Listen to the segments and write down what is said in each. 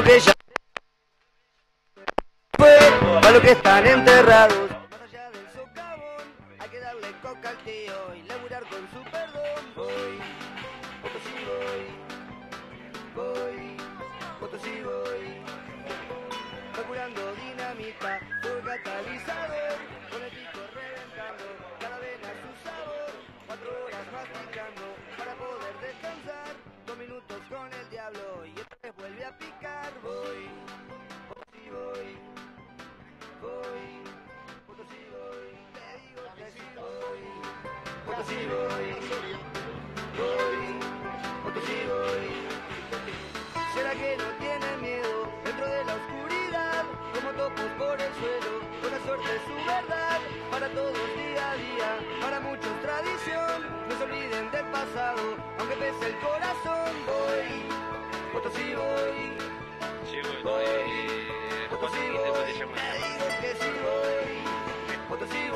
lo que ya fue, para lo que están enterrados. Picar. Voy, Potosí voy, voy, Potosí voy, te digo que sí voy, Potosí voy, voy, Potosí voy. ¿Será que no tienen miedo dentro de la oscuridad? Como topos por el suelo, con la suerte es su verdad. Para todos día a día, para muchos tradición. No se olviden del pasado, aunque pese el corazón. Voy, Potosí voy, voy, Potosí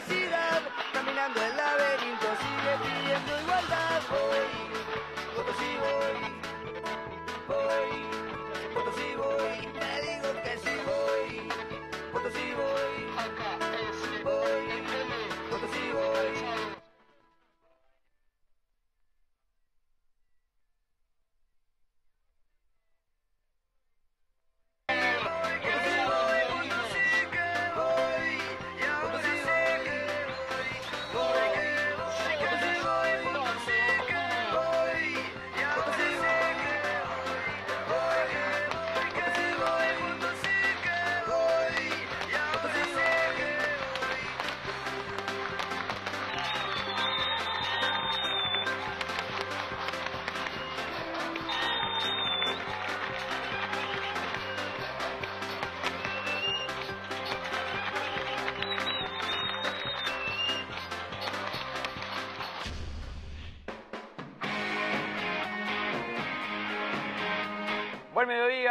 necesidad, caminando el laberinto, sigue pidiendo igualdad. Voy,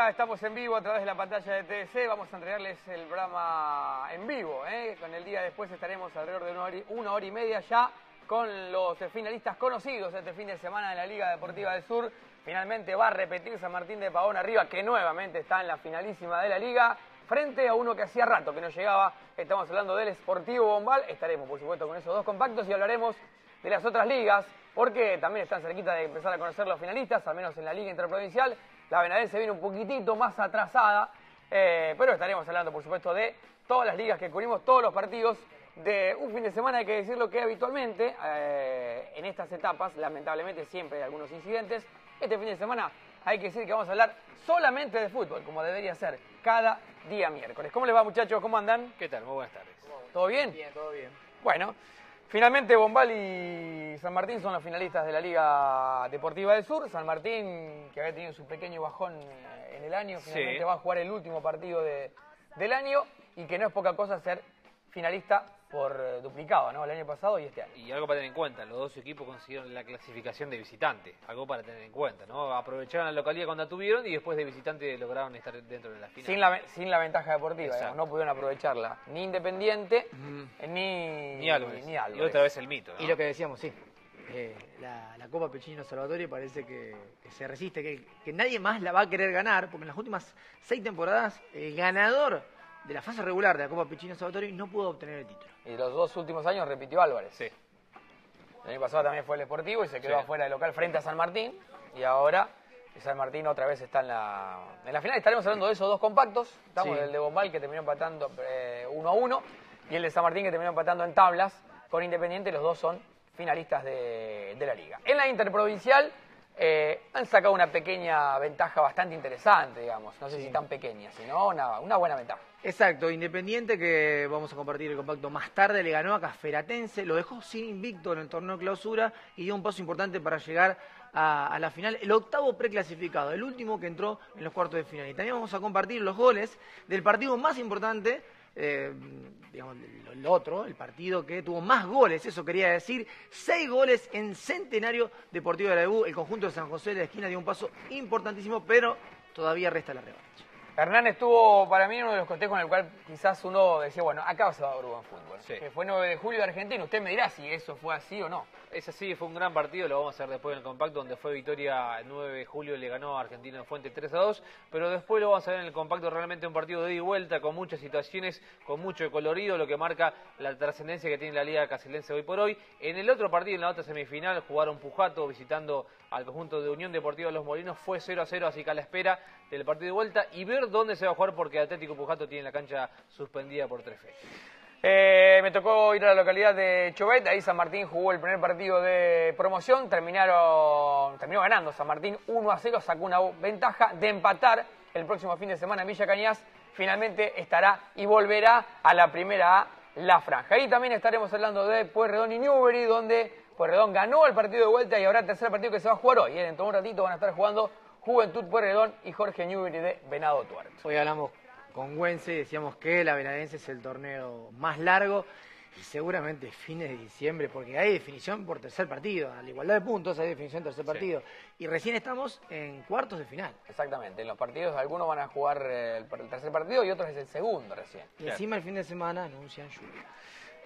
estamos en vivo a través de la pantalla de TDC. Vamos a entregarles el programa en vivo. ¿eh? Con el día después estaremos alrededor de una hora, y, media ya con los finalistas conocidos este fin de semana de la Liga Deportiva del Sur. Finalmente va a repetir San Martín de Pavón arriba, que nuevamente está en la finalísima de la Liga. Frente a uno que hacía rato que no llegaba, estamos hablando del Sportivo Bombal. Estaremos, por supuesto, con esos dos compactos y hablaremos de las otras ligas, porque también están cerquita de empezar a conocer los finalistas, al menos en la Liga Interprovincial. La Benadense viene un poquitito más atrasada, eh, pero estaremos hablando, por supuesto, de todas las ligas que cubrimos, todos los partidos de un fin de semana, hay que decirlo que habitualmente eh, en estas etapas, lamentablemente siempre hay algunos incidentes. Este fin de semana hay que decir que vamos a hablar solamente de fútbol, como debería ser, cada día miércoles. ¿Cómo les va, muchachos? ¿Cómo andan? ¿Qué tal? Muy buenas tardes. ¿Todo bien? Bien, todo bien. Bueno, finalmente Bombal y San Martín son los finalistas de la Liga Deportiva del Sur. San Martín, que había tenido su pequeño bajón en el año, finalmente Sí. va a jugar el último partido de- del año y que no es poca cosa ser finalista por eh, duplicado, ¿no? El año pasado y este año. Y algo para tener en cuenta, los dos equipos consiguieron la clasificación de visitante, algo para tener en cuenta, ¿no? Aprovecharon la localidad cuando la tuvieron y después de visitante lograron estar dentro de la final. Sin la, sin la ventaja deportiva, digamos, no pudieron aprovecharla. Ni Independiente, eh, ni, Ni Álvarez. ni Álvarez. Y otra vez el mito, ¿no? Y lo que decíamos, sí. eh, la, la Copa Pechino Salvatore parece que, que se resiste, que, que nadie más la va a querer ganar, porque en las últimas seis temporadas el ganador de la fase regular de la Copa Pechino Salvatore no pudo obtener el título. Y los dos últimos años repitió Álvarez. Sí. El año pasado también fue el Sportivo y se quedó Sí. afuera del local frente a San Martín. Y ahora San Martín otra vez está en la, en la final. Estaremos hablando de esos dos compactos. Estamos Sí. del de Bombal que terminó empatando eh, 1 a 1 y el de San Martín que terminó empatando en tablas con Independiente. Los dos son finalistas de, de la liga. En la interprovincial eh, han sacado una pequeña ventaja bastante interesante, digamos. No sé si tan pequeña, sino una, una buena ventaja. Exacto, Independiente, que vamos a compartir el compacto más tarde, le ganó a Caferatense, lo dejó sin invicto en el torneo de clausura y dio un paso importante para llegar a, a la final el octavo preclasificado, el último que entró en los cuartos de final. Y también vamos a compartir los goles del partido más importante, eh, digamos, el otro, el partido que tuvo más goles, eso quería decir, seis goles en Centenario Deportivo de la EBU, el conjunto de San José de la esquina dio un paso importantísimo, pero todavía resta la revancha. Hernán estuvo para mí uno de los contextos en el cual quizás uno decía, bueno, acá se va a ver buen fútbol. Sí. Que fue 9 de julio de Argentina. Usted me dirá si eso fue así o no. Es así, fue un gran partido, lo vamos a hacer después en el compacto, donde fue victoria el 9 de julio, le ganó a Argentina en Fuente 3 a 2, pero después lo vamos a ver en el compacto realmente un partido de ida y vuelta, con muchas situaciones, con mucho colorido, lo que marca la trascendencia que tiene la Liga Caselense hoy por hoy. En el otro partido, en la otra semifinal, jugaron Pujato visitando al conjunto de Unión Deportiva Los Molinos, fue 0 a 0, así que a la espera del partido de vuelta y ver dónde se va a jugar, porque Atlético Pujato tiene la cancha suspendida por tres fechas. Eh, me tocó ir a la localidad de Chovet, ahí San Martín jugó el primer partido de promoción, terminaron, terminó ganando San Martín 1 a 0, sacó una ventaja de empatar el próximo fin de semana en Villa Cañas, finalmente estará y volverá a la primera A, La Franja. Ahí también estaremos hablando de Pueyrredón y Newbery, donde Pueyrredón ganó el partido de vuelta y ahora el tercer partido que se va a jugar hoy. Dentro de un ratito van a estar jugando Juventud Pueyrredón y Jorge Newbery de Venado Tuerto. Hoy hablamos con Güense y decíamos que la Venadense es el torneo más largo y seguramente fines de diciembre, porque hay definición por tercer partido. A la igualdad de puntos hay definición tercer partido. Y recién estamos en cuartos de final. Exactamente, en los partidos algunos van a jugar eh, el, el tercer partido y otros es el segundo recién. Y encima el fin de semana anuncian lluvia.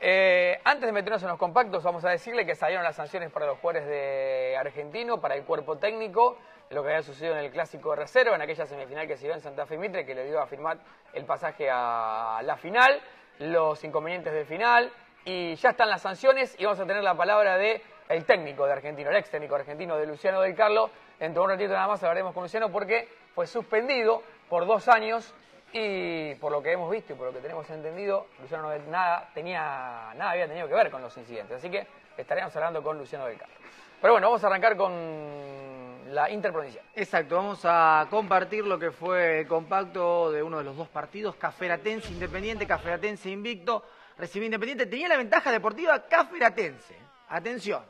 Eh, antes de meternos en los compactos, vamos a decirle que salieron las sanciones para los jugadores de Argentino, para el cuerpo técnico, lo que había sucedido en el clásico de reserva, en aquella semifinal que se dio en Santa Fe Mitre, que le dio a firmar el pasaje a la final, los inconvenientes del final, y ya están las sanciones y vamos a tener la palabra de el técnico de Argentino, el ex técnico argentino de Luciano del Carlo. Dentro de un ratito nada más hablaremos con Luciano porque fue suspendido por dos años y por lo que hemos visto y por lo que tenemos entendido, Luciano no nada, tenía, nada había tenido que ver con los incidentes. Así que estaremos hablando con Luciano del Carlo. Pero bueno, vamos a arrancar con la interprovincial. Exacto, vamos a compartir lo que fue el compacto de uno de los dos partidos, Caferatense Independiente, Caferatense Invicto, recibió Independiente, tenía la ventaja deportiva Caferatense. Atención.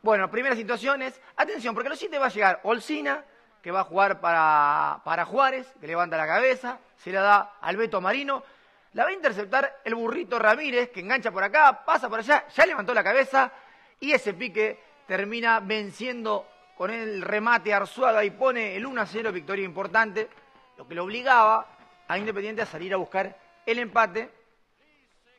Bueno, primeras situaciones, atención, porque a los siete va a llegar Olcina, que va a jugar para, para Juárez, que levanta la cabeza, se la da al Beto Marino, la va a interceptar el burrito Ramírez, que engancha por acá, pasa por allá, ya levantó la cabeza, y ese pique termina venciendo con el remate Arzuaga y pone el 1 a 0, victoria importante, lo que lo obligaba a Independiente a salir a buscar el empate.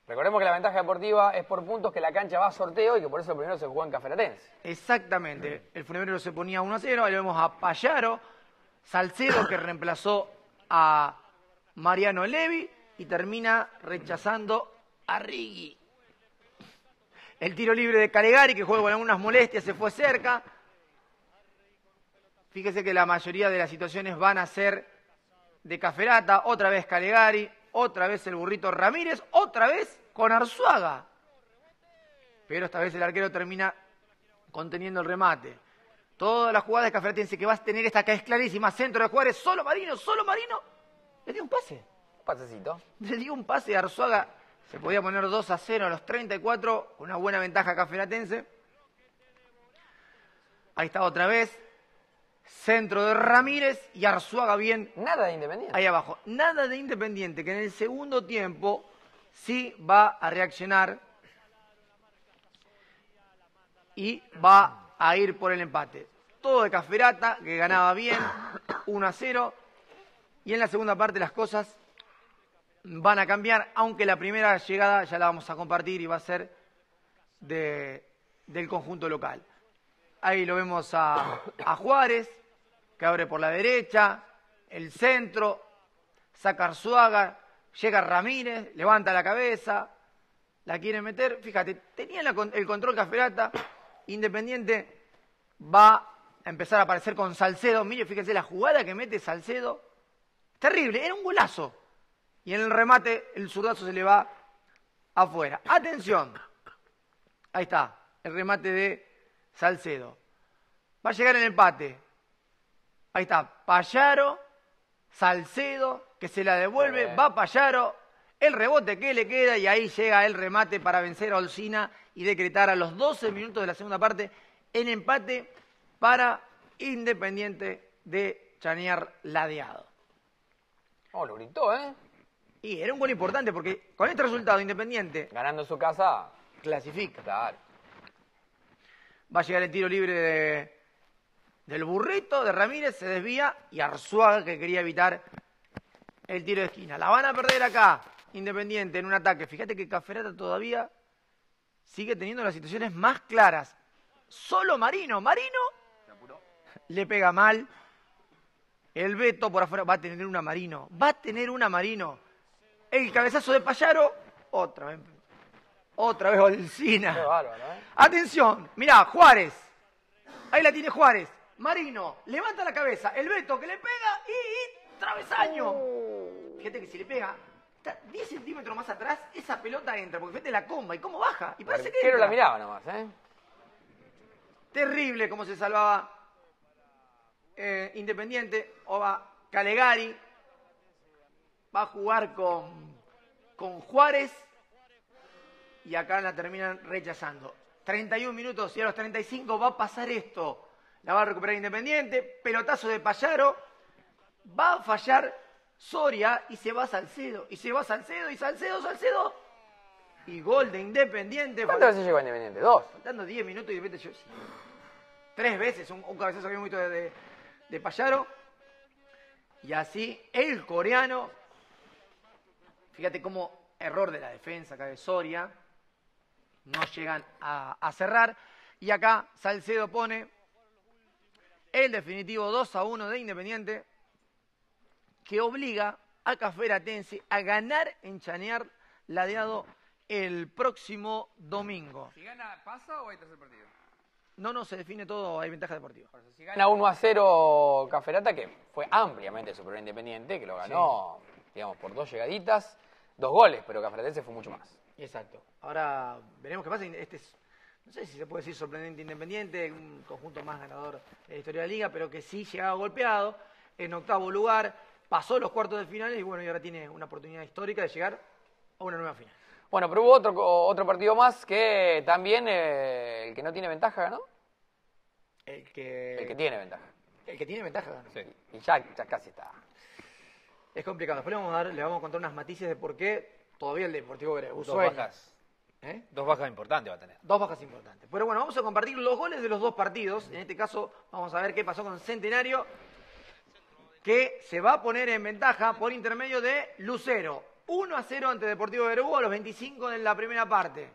Recordemos que la ventaja deportiva es por puntos que la cancha va a sorteo y que por eso primero se jugó en Caferatense. Exactamente, el funebrero se ponía 1 a 0, ahí vemos a Payaro, Salcedo que reemplazó a Mariano Levi y termina rechazando a Rigui. El tiro libre de Calegari que juega con algunas molestias se fue cerca. Fíjese que la mayoría de las situaciones van a ser de Caferata, otra vez Calegari, otra vez el burrito Ramírez, otra vez con Arzuaga. Pero esta vez el arquero termina conteniendo el remate. Todas las jugadas de Caferatense que vas a tener esta que es clarísima, centro de Juárez, solo Marino, solo Marino, le dio un pase. Un pasecito. Le dio un pase a Arzuaga, se podía poner 2 a 0 a los 34, una buena ventaja Caferatense. Ahí está otra vez, centro de Ramírez y Arzuaga bien Nada de Independiente. ahí abajo. Nada de Independiente, que en el segundo tiempo sí va a reaccionar y va a ir por el empate. Todo de Caferata, que ganaba bien, 1 a 0. Y en la segunda parte las cosas van a cambiar, aunque la primera llegada ya la vamos a compartir y va a ser de- del conjunto local. Ahí lo vemos a, Juárez, que abre por la derecha, el centro, saca Arzuaga, llega Ramírez, levanta la cabeza, la quiere meter. Fíjate, tenía el control Caferata, Independiente va a empezar a aparecer con Salcedo. Mire, fíjense la jugada que mete Salcedo. Terrible, era un golazo. Y en el remate el zurdazo se le va afuera. Atención. Ahí está, el remate de Salcedo. Va a llegar el empate. Ahí está, Payaro, Salcedo, que se la devuelve, va Payaro, el rebote que le queda y ahí llega el remate para vencer a Olcina y decretar a los 12 minutos de la segunda parte el empate para Independiente de Chanear Ladeado. Oh, lo gritó, ¿eh? Y era un gol importante porque con este resultado Independiente Ganando su casa, clasifica. claro. Va a llegar el tiro libre de- del burrito de Ramírez, se desvía y Arzuaga que quería evitar el tiro de esquina. La van a perder acá, Independiente, en un ataque. Fíjate que Caferata todavía sigue teniendo las situaciones más claras. Solo Marino, Marino le pega mal. El Beto por afuera va a tener una Marino, va a tener una Marino. El cabezazo de Payaro, otra vez. Otra vez Olcina. Qué bárbaro, ¿eh? Atención, mirá, Juárez. Ahí la tiene Juárez. Marino, levanta la cabeza. El Beto que le pega y, y travesaño. Fíjate que si le pega, está 10 centímetros más atrás, esa pelota entra. Porque fíjate la comba y cómo baja. Y parece que entra. la miraba nomás, ¿eh? Terrible cómo se salvaba eh, Independiente. O va Calegari. Va a jugar con, con Juárez. Y acá la terminan rechazando. 31 minutos y a los 35 va a pasar esto. La va a recuperar Independiente. Pelotazo de Payaro. Va a fallar Soria y se va Salcedo. Y se va Salcedo y Salcedo, Salcedo. Y gol de Independiente. ¿Cuántas veces llegó Independiente? Dos. Faltando 10 minutos y de repente yo... Tres veces, un, un cabezazo que de, de, de Payaro. Y así el coreano, fíjate cómo error de la defensa acá de Soria, no llegan a, a cerrar. Y acá Salcedo pone el definitivo 2 a 1 de Independiente, que obliga a Caferatense a ganar en Chanear ladeado el próximo domingo. Si gana, ¿pasa o hay tercer partido? No, no, se define todo, hay ventaja deportiva. Por eso, si gana 1 a 0 Caferata, que fue ampliamente superior a Independiente, que lo ganó, digamos, por dos llegaditas, dos goles, pero Caferatense fue mucho más. Exacto. Ahora veremos qué pasa. Este es, no sé si se puede decir sorprendente independiente, un conjunto más ganador de la historia de la liga, pero que sí llegaba golpeado en octavo lugar, pasó los cuartos de finales y bueno, y ahora tiene una oportunidad histórica de llegar a una nueva final. Bueno, pero hubo otro, otro partido más que también eh, el que no tiene ventaja ganó. El que, El que tiene ventaja. el que tiene ventaja ganó. Y ya, ya casi está. Es complicado. Después le vamos a dar, le vamos a contar unas matices de por qué todavía el Deportivo Grego Dos bajas. ¿Eh? Dos bajas importantes va a tener. Dos bajas importantes. Pero bueno, vamos a compartir los goles de los dos partidos. En este caso, vamos a ver qué pasó con Centenario, que se va a poner en ventaja por intermedio de Lucero. 1 a 0 ante Deportivo Verú a los 25 de la primera parte.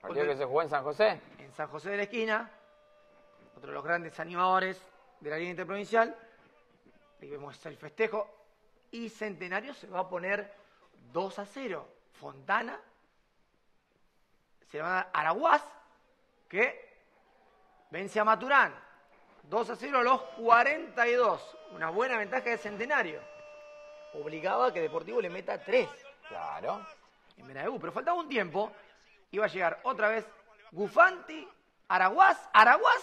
Partido que se jugó en San José. En San José de la Esquina, otro de los grandes animadores de la Liga Interprovincial. Ahí vemos el festejo. Y Centenario se va a poner 2 a 0. Fontana se va a dar Araguaz, que vence a Maturán. 2 a 0 a los 42. Una buena ventaja de Centenario. Obligaba a que Deportivo le meta 3 Claro. en Benadebú. Pero faltaba un tiempo. Iba a llegar otra vez Gufanti, Araguaz, Araguaz,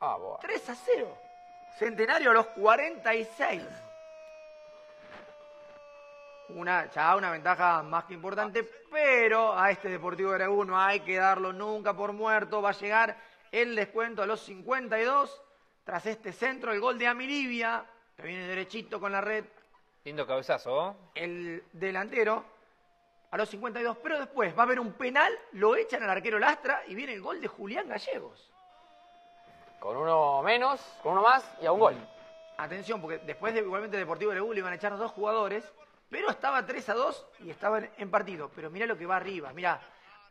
Ah, bueno. 3 a 0. Centenario a los 46. Una, ya una ventaja más que importante, pero a este Deportivo de Aragú no hay que darlo nunca por muerto. Va a llegar el descuento a los 52. Tras este centro, el gol de Amiribia, que viene derechito con la red, Lindo cabezazo, ¿oh? el delantero a los 52, pero después va a haber un penal, lo echan al arquero Lastra y viene el gol de Julián Gallegos. Con uno menos, con uno más y a un gol. Atención, porque después de igualmente Deportivo Lebu le iban a echar dos jugadores, pero estaba 3 a 2 y estaban en partido. Pero mira lo que va arriba, mira,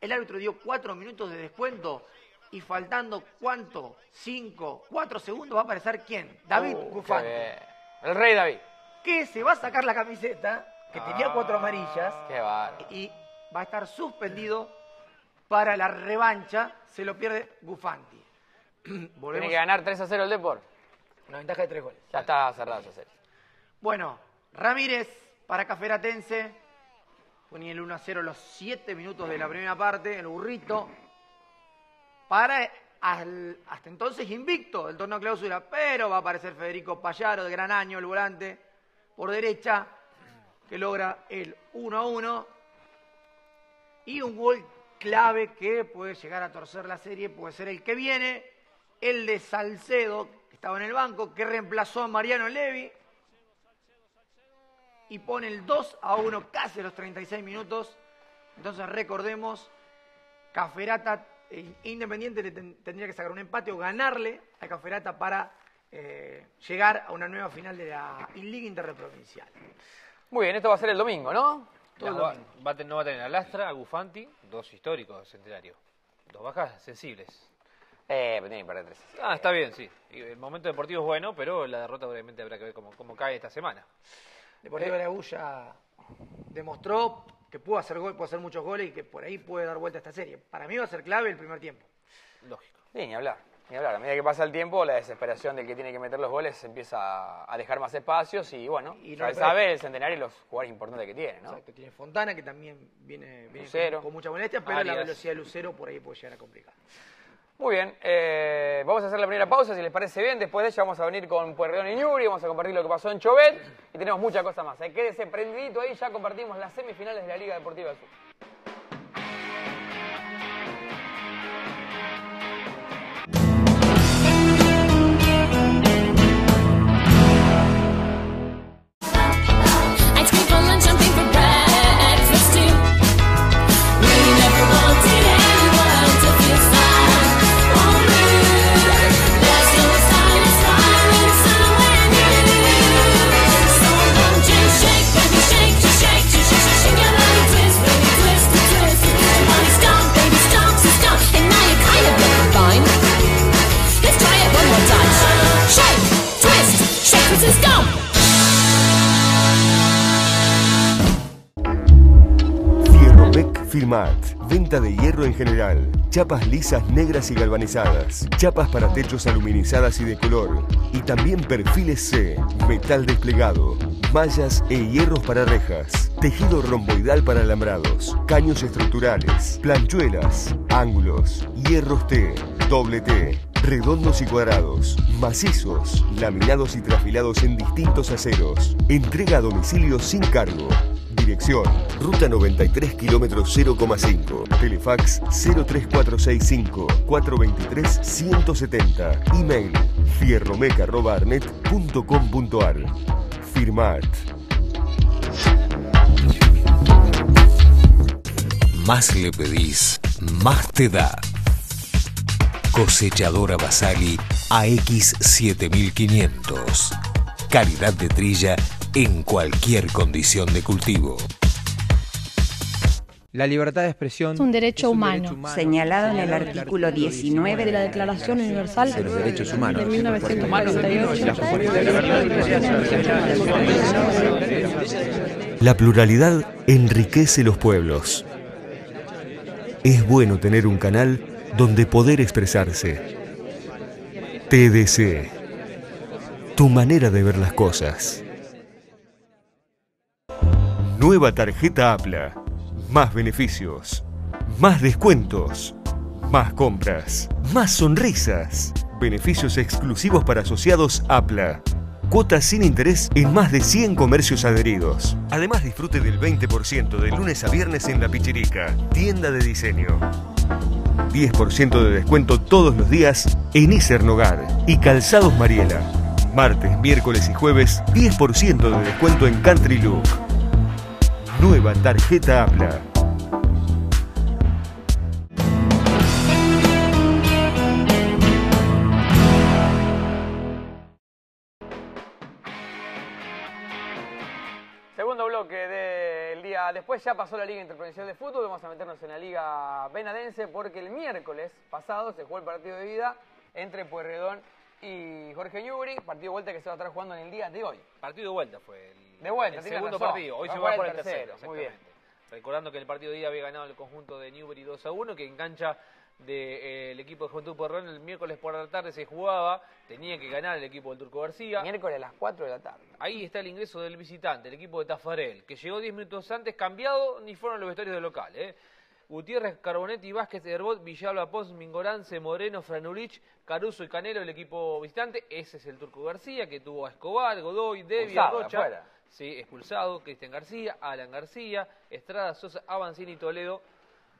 el árbitro dio 4 minutos de descuento y faltando cuánto, 5, 4 segundos va a aparecer quién, David Uh. El rey David. que se va a sacar la camiseta, que tenía cuatro amarillas, Qué bárbaro. y va a estar suspendido para la revancha, se lo pierde Gufanti. Tiene que ganar 3 a 0 el Depor. una ventaja de tres goles. Ya está cerrado esa serie. Bueno, Ramírez para Caferatense, ponía el 1 a 0 los 7 minutos de la primera parte, el burrito, para hasta entonces invicto el torneo clausura, pero va a aparecer Federico Payaro de gran año, el volante, por derecha, que logra el 1 a 1, y un gol clave que puede llegar a torcer la serie, puede ser el que viene, el de Salcedo, que estaba en el banco, que reemplazó a Mariano Levi y pone el 2 a 1 casi a los 36 minutos. Entonces recordemos, Caferata eh, Independiente le ten- tendría que sacar un empate o ganarle a Caferata para eh, llegar a una nueva final de la Liga Interprovincial. Muy bien, esto va a ser el domingo, ¿no? Todo el No va, domingo. va no va a tener a Lastra, a Gufanti, dos históricos del centenario. Dos bajas sensibles. Eh, tiene que perder tres. Ah, está bien, sí. El momento deportivo es bueno, pero la derrota obviamente habrá que ver cómo, cómo cae esta semana. Deportivo de Araúja demostró que pudo hacer gol, puede hacer muchos goles y que por ahí puede dar vuelta a esta serie. Para mí va a ser clave el primer tiempo. Lógico. Sí, ni hablar, ni hablar. A medida que pasa el tiempo, la desesperación del que tiene que meter los goles empieza a dejar más espacios y bueno, Y no sabe el centenario y los jugadores importantes que tiene, ¿no? Exacto, tiene Fontana que también viene, con, con mucha molestia, pero la Arias. velocidad de Lucero por ahí puede llegar a complicar. Muy bien, eh, vamos a hacer la primera pausa, si les parece bien. Después de ella vamos a venir con Pueyrredón y Ñuri, vamos a compartir lo que pasó en Chovet y tenemos muchas cosas más. Eh, quédese prendidito ahí, ya compartimos las semifinales de la Liga Deportiva del Sur. Firmat. Venta de hierro en general. Chapas lisas, negras y galvanizadas. Chapas para techos aluminizadas y de color. Y también perfiles C. Metal desplegado. Mallas e hierros para rejas. Tejido romboidal para alambrados. Caños estructurales. Planchuelas. Ángulos. Hierros T. Doble T. Redondos y cuadrados. Macizos. Laminados y trafilados en distintos aceros. Entrega a domicilio sin cargo. Dirección, Ruta 93, kilómetros 0,5. Telefax 03465 423 170. Email fierromec.arnet.com.ar Firmat. Más le pedís, más te da. Cosechadora Basali AX7500. Calidad de trilla en cualquier condición de cultivo. La libertad de expresión Es un derecho humano. Señalado en el artículo 19 de la Declaración Universal de los Derechos Humanos. de 1948. La pluralidad enriquece los pueblos. Es bueno tener un canal donde poder expresarse. TDC. Tu manera de ver las cosas. Nueva tarjeta APLA. Más beneficios. Más descuentos. Más compras. Más sonrisas. Beneficios exclusivos para asociados APLA. Cuotas sin interés en más de 100 comercios adheridos. Además disfrute del 20% de lunes a viernes en La Pichirica, tienda de diseño. 10% de descuento todos los días en Iser Nogar y Calzados Mariela. Martes, miércoles y jueves, 10% de descuento en Country Look. Nueva tarjeta APLA. Segundo bloque del día. Después ya pasó la Liga Interprovincial de Fútbol. Vamos a meternos en la Liga Benadense porque el miércoles pasado se jugó el partido de vida entre Pueyrredón y Jorge Ñubri. Partido de vuelta que se va a estar jugando en el día de hoy. Partido de vuelta fue De vuelta, el segundo razón. partido. Hoy Va se va por el tercero. tercero, muy bien. Recordando que el partido de ida había ganado el conjunto de Newbery 2 a 1, que en cancha del equipo de Juventud Pueyrredón el miércoles por la tarde se jugaba, tenía que ganar el equipo del Turco García. Miércoles a las 4 de la tarde. Ahí está el ingreso del visitante, el equipo de Tafarel, que llegó 10 minutos antes, cambiado, ni fueron los vestuarios del local. ¿eh? Gutiérrez, Carbonetti, Vázquez, Herbot, Villalba, Pons, Mingorance, Moreno, Franulich, Caruso y Canelo, el equipo visitante. Ese es el Turco García, que tuvo a Escobar, Godoy, Devia, Expulsado, Rocha. afuera. Sí, expulsado, Cristian García, Alan García, Estrada, Sosa, Avancini y Toledo.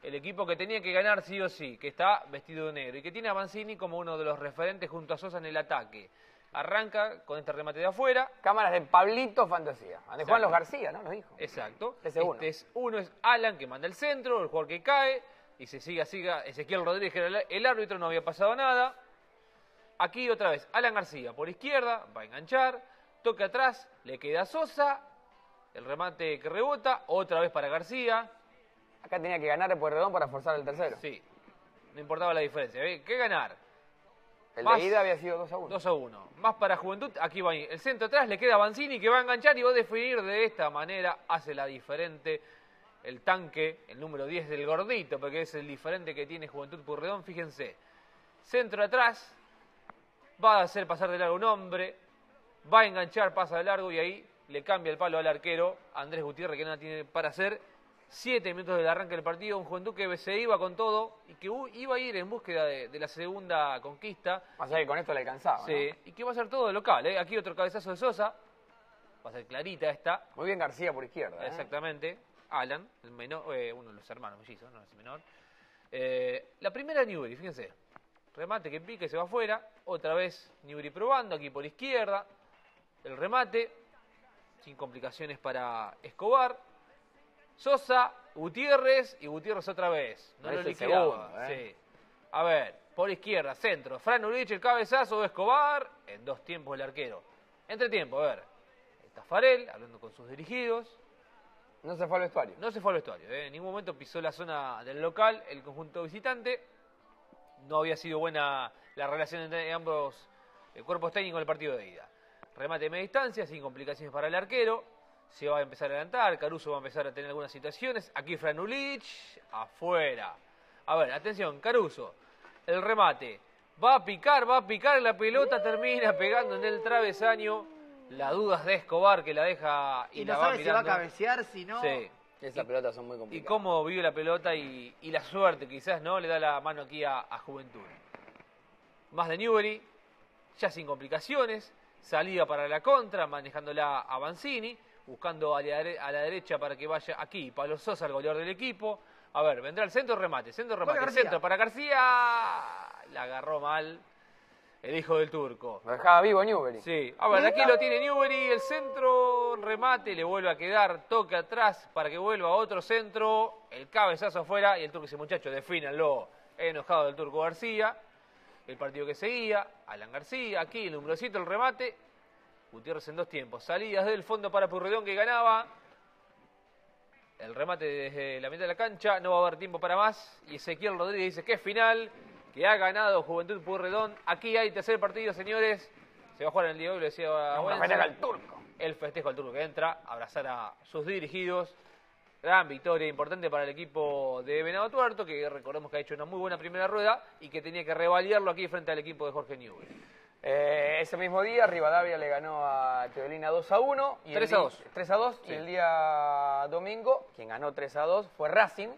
el equipo que tenía que ganar sí o sí, que está vestido de negro y que tiene a Mancini como uno de los referentes junto a Sosa en el ataque. Arranca con este remate de afuera. Cámaras de Pablito Fantasía. De Juan. Los García, ¿no? Lo dijo. Exacto. Ese uno. Este es uno es Alan que manda el centro, el jugador que cae y se siga, siga Ezequiel Rodríguez, que era el- el árbitro, no había pasado nada. Aquí otra vez, Alan García por izquierda, va a enganchar, toca atrás, le queda Sosa, el remate que rebota, otra vez para García. Acá tenía que ganar el Pueyrredón para forzar el tercero. Sí, no importaba la diferencia. ¿eh? ¿Qué ganar? El Más- de ida había sido 2 a 1. 2 a 1. Más para Juventud, aquí va el centro atrás, le queda a Banzini que va a enganchar y va a definir de esta manera, hace la diferente el tanque, el número 10 del gordito, porque es el diferente que tiene Juventud Purredón, fíjense. Centro atrás, va a hacer pasar de largo un hombre, va a enganchar, pasa de largo y ahí le cambia el palo al arquero Andrés Gutiérrez que nada tiene para hacer. Siete minutos del arranque del partido, un Juventud que se iba con todo y que iba a ir en búsqueda de, de la segunda conquista. Más allá que con esto le alcanzaba. Sí, y que va a ser todo de local. ¿eh? Aquí otro cabezazo de Sosa. Va a ser clarita esta. Muy bien García por izquierda. ¿eh? Exactamente. Alan, el menor, eh, uno de los hermanos mellizos, no es el menor. Eh, la primera Newbery, fíjense. Remate que pique, se va afuera. Otra vez Newbery probando, aquí por izquierda. El remate, sin complicaciones para Escobar. Sosa, Gutiérrez y Gutiérrez otra vez. No lo Parece liquidaba. ¿eh? Sí. A ver, por izquierda, centro. Fran Ulich, el cabezazo de Escobar. En dos tiempos el arquero. Entre tiempo, a ver. Está Farel, hablando con sus dirigidos. No se fue al vestuario. No se fue al vestuario, ¿eh? en ningún momento pisó la zona del local, el conjunto visitante. No había sido buena la relación entre ambos eh, cuerpos técnicos en el partido de ida. Remate de media distancia, sin complicaciones para el arquero. Se va a empezar a adelantar, Caruso va a empezar a tener algunas situaciones. Aquí Franulich, afuera. A ver, atención, Caruso. El remate. Va a picar, va a picar la pelota, termina pegando en el travesaño. Las dudas de Escobar que la deja y, Y la no va sabe si va a mirando. cabecear, si no. Sí. Esas pelotas son muy Y complicadas. cómo vio la pelota y, y la suerte, quizás, ¿no? Le da la mano aquí a, a Juventud. Más de Newbery, ya sin complicaciones. Salida para la contra, manejándola a Banzini. Buscando a la, dere- a la derecha para que vaya aquí. Pablo Sosa, el goleador del equipo. A ver, vendrá el centro remate. Centro remate. Centro para García. La agarró mal el hijo del turco. Lo dejaba vivo Newbery. Sí, a ver, aquí lo tiene Newbery, el centro, remate, le vuelve a quedar, toque atrás para que vuelva otro centro, el cabezazo afuera y el turco dice, muchachos, defínanlo. Enojado del turco García, el partido que seguía, Alan García, aquí el numerocito, el remate, Gutiérrez en dos tiempos, salidas del fondo para Purredón que ganaba, el remate desde la mitad de la cancha, no va a haber tiempo para más, y Ezequiel Rodríguez dice que es final, que ha ganado Juventud Purredón, aquí hay tercer partido, señores, se va a jugar en el día de hoy, lo decía Una Wenzel. al turco. el festejo al turco que entra, abrazar a sus dirigidos. Gran victoria importante para el equipo de Venado Tuerto, que recordemos que ha hecho una muy buena primera rueda y que tenía que revaliarlo aquí frente al equipo de Jorge Newell. Eh, ese mismo día Rivadavia le ganó a Teodolina 2 a 1. Y el 3 a di- 2. 3 a 2. Sí. Y el día domingo, quien ganó 3 a 2 fue Racing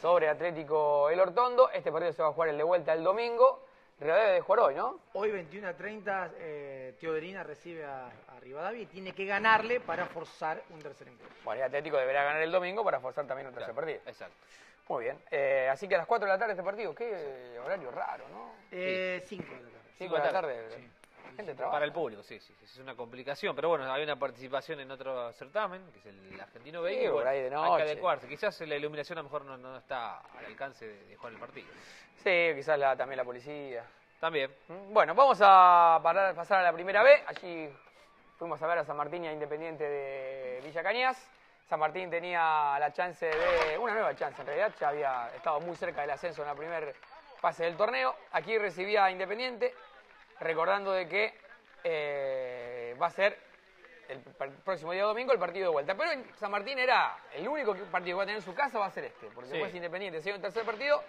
sobre Atlético El Hortondo. Este partido se va a jugar el de vuelta el domingo. Rivadavia de jugar hoy, ¿no? Hoy 21 a 30, eh, Teodorina recibe a, a Rivadavia y tiene que ganarle para forzar un tercer encuentro. Bueno, y Atlético deberá ganar el domingo para forzar también un tercer partido. Exacto. Muy bien. Eh, así que a las 4 de la tarde este partido. Qué horario raro, ¿no? Eh, 5 de la tarde. 5 de la tarde. Gente trabaja. Para el público, sí, sí, es una complicación. Pero bueno, hay una participación en otro certamen, que es el argentino B. Sí, y bueno, hay que adecuarse. Quizás la iluminación a lo mejor no, no está al alcance de, de jugar el partido. Sí, quizás la- también la policía. También. Mm, Bueno, vamos a parar- pasar a la primera B. Allí fuimos a ver a San Martín y a Independiente de Villa Cañas. San Martín tenía la chance de, una nueva chance en realidad, ya había estado muy cerca del ascenso en la primera fase del torneo. Aquí recibía a Independiente, recordando de que eh, va a ser el, próximo día domingo el partido de vuelta. Pero en San Martín era el único partido que va a tener en su casa va a ser este, porque Sí. después Independiente, si hay un tercer partido,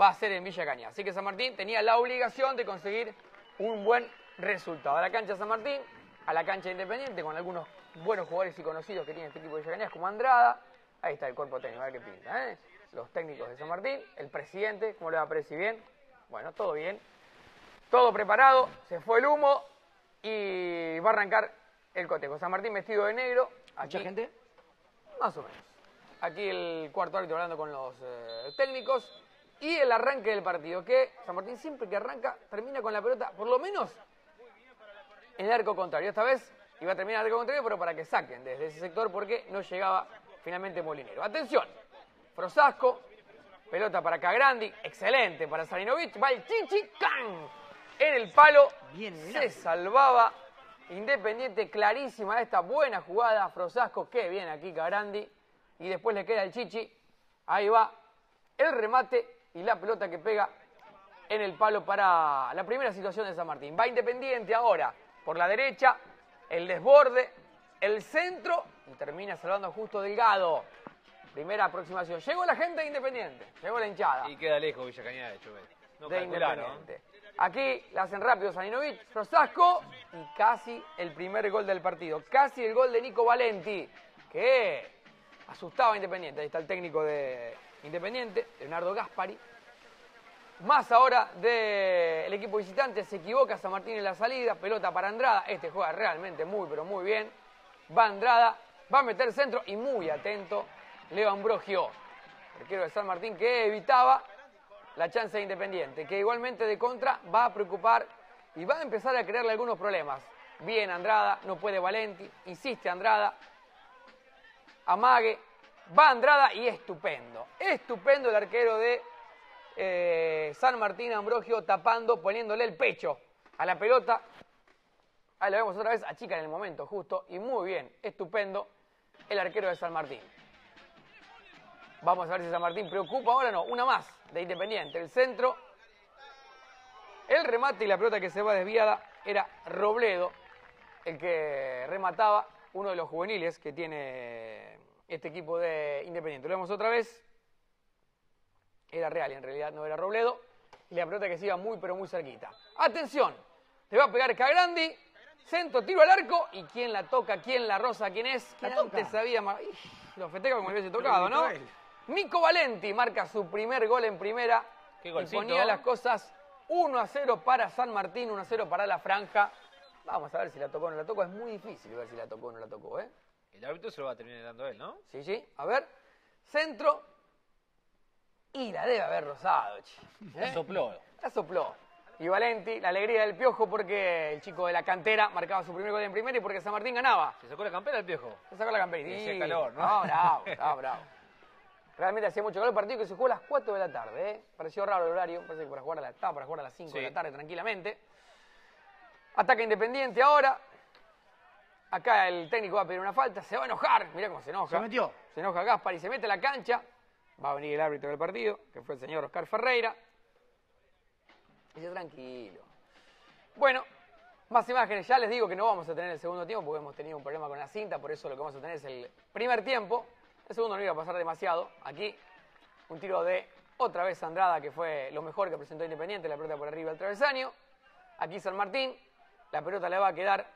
va a ser en Villa Cañas. Así que San Martín tenía la obligación de conseguir un buen resultado. A la cancha de San Martín, a la cancha de Independiente, con algunos buenos jugadores y conocidos que tiene este equipo de Villa Cañas, como Andrada. Ahí está el cuerpo técnico, a ver qué pinta. ¿eh? Los técnicos de San Martín, el presidente, ¿cómo le va a Presi? Bien. Bueno, todo bien. Todo preparado, se fue el humo y va a arrancar el cotejo. San Martín vestido de negro. ¿Mucha aquí- gente? Más o menos. aquí el cuarto árbitro hablando con los eh, técnicos. Y el arranque del partido, que San Martín siempre que arranca termina con la pelota, por lo menos en el arco contrario. Esta vez iba a terminar en el arco contrario, pero para que saquen desde ese sector porque no llegaba finalmente Molinero. Atención, Frosasco, pelota para Cagrandi, excelente para Salinovic, va el Chichi. En el palo, Bien, se salvaba Independiente, clarísima esta buena jugada, Frosasco, qué bien aquí Cagrandi, y después le queda el Chichi, ahí va el remate y la pelota que pega en el palo para la primera situación de San Martín. Va Independiente ahora por la derecha, el desborde, el centro y termina salvando justo Delgado. Primera aproximación. Llegó la gente de Independiente, llegó la hinchada Y queda lejos Villa Cañada de Chubet. No de calcularon. Independiente. Aquí la hacen rápido Saninovic, Rosasco y casi el primer gol del partido. Casi el gol de Nico Valenti, que asustaba a Independiente. Ahí está el técnico de Independiente, Leonardo Gaspari. Más ahora del equipo visitante, se equivoca San Martín en la salida, pelota para Andrada, este juega realmente muy pero muy bien. Va Andrada, va a meter centro y muy atento Leo Ambrogio, arquero de San Martín que evitaba la chance de Independiente, que igualmente de contra va a preocupar y va a empezar a crearle algunos problemas. Bien Andrada, no puede Valenti, insiste Andrada, amague, va Andrada y estupendo, estupendo el arquero de eh, San Martín Ambrogio tapando, poniéndole el pecho a la pelota. Ahí lo vemos otra vez, achica en el momento justo y muy bien, estupendo el arquero de San Martín. Vamos a ver si San Martín preocupa ahora no, una más de Independiente, el centro. El remate y la pelota que se va desviada era Robledo, el que remataba, uno de los juveniles que tiene este equipo de Independiente. Lo vemos otra vez. Era real y en realidad no era Robledo. Y la pelota que se iba muy pero muy cerquita. Atención, le va a pegar Cagrandi. Centro, tiro al arco. ¿Y quién la toca? ¿Quién la rosa? ¿Quién es? La Antes toca. sabía más. Lo festeja como le hubiese tocado, ¿no? Nico Valenti marca su primer gol en primera. Qué y ponía las cosas 1 a 0 para San Martín, 1 a 0 para la franja. Vamos a ver si la tocó o no la tocó. Es muy difícil ver si la tocó o no la tocó, ¿eh? El árbitro se lo va a terminar dando él, ¿no? Sí, sí. A ver. Centro. Y la debe haber rozado, che. ¿Eh? Sopló. La sopló. Y Valenti, la alegría del piojo porque el chico de la cantera marcaba su primer gol en primera y porque San Martín ganaba. Se sacó la campera el piojo. Se sacó la camperita. Y Sí. calor, ¿no? No, bravo, estaba bravo. Realmente hacía mucho calor el partido que se jugó a las 4 de la tarde, ¿eh? Pareció raro el horario, parece que para jugar a la, estaba para jugar a las 5 de la tarde tranquilamente. Ataca Independiente ahora. Acá el técnico va a pedir una falta, se va a enojar. Mirá cómo se enoja. Se metió. Se enoja Gaspar y se mete a la cancha. Va a venir el árbitro del partido, que fue el señor Oscar Ferreira. Dice tranquilo. Bueno, más imágenes. Ya les digo que no vamos a tener el segundo tiempo porque hemos tenido un problema con la cinta, por eso lo que vamos a tener es el primer tiempo. El segundo no iba a pasar demasiado. Aquí un tiro de otra vez Andrada, que fue lo mejor que presentó Independiente, la pelota por arriba del travesaño. Aquí San Martín, la pelota le va a quedar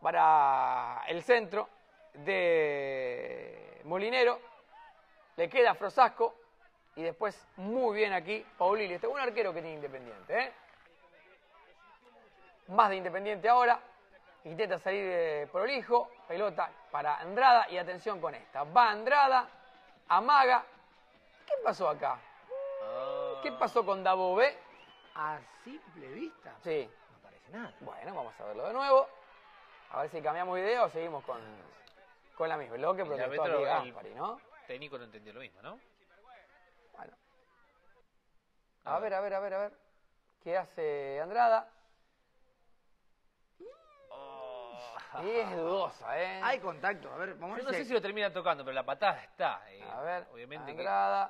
para el centro de Molinero. Le queda Frosasco y después muy bien aquí Paulili. Este es un arquero que tiene Independiente. ¿eh? Más de Independiente ahora. Intenta salir de prolijo. Pelota para Andrada y atención con esta. Va Andrada, amaga. ¿Qué pasó acá? ¿Qué pasó con Dabove? A simple vista. Sí. No parece nada. Bueno, vamos a verlo de nuevo. A ver si cambiamos idea o seguimos con, con la misma. Lo que El protestó aquí Gaspari, ¿no? Técnico no entendió lo mismo, ¿no? Bueno. A ver, a ver, a ver, a ver. ¿Qué hace Andrada? Y es dudosa, ¿eh? Hay contacto. A ver, vamos a Yo ver no sé si lo termina tocando, pero la patada está. eh, A ver, obviamente que.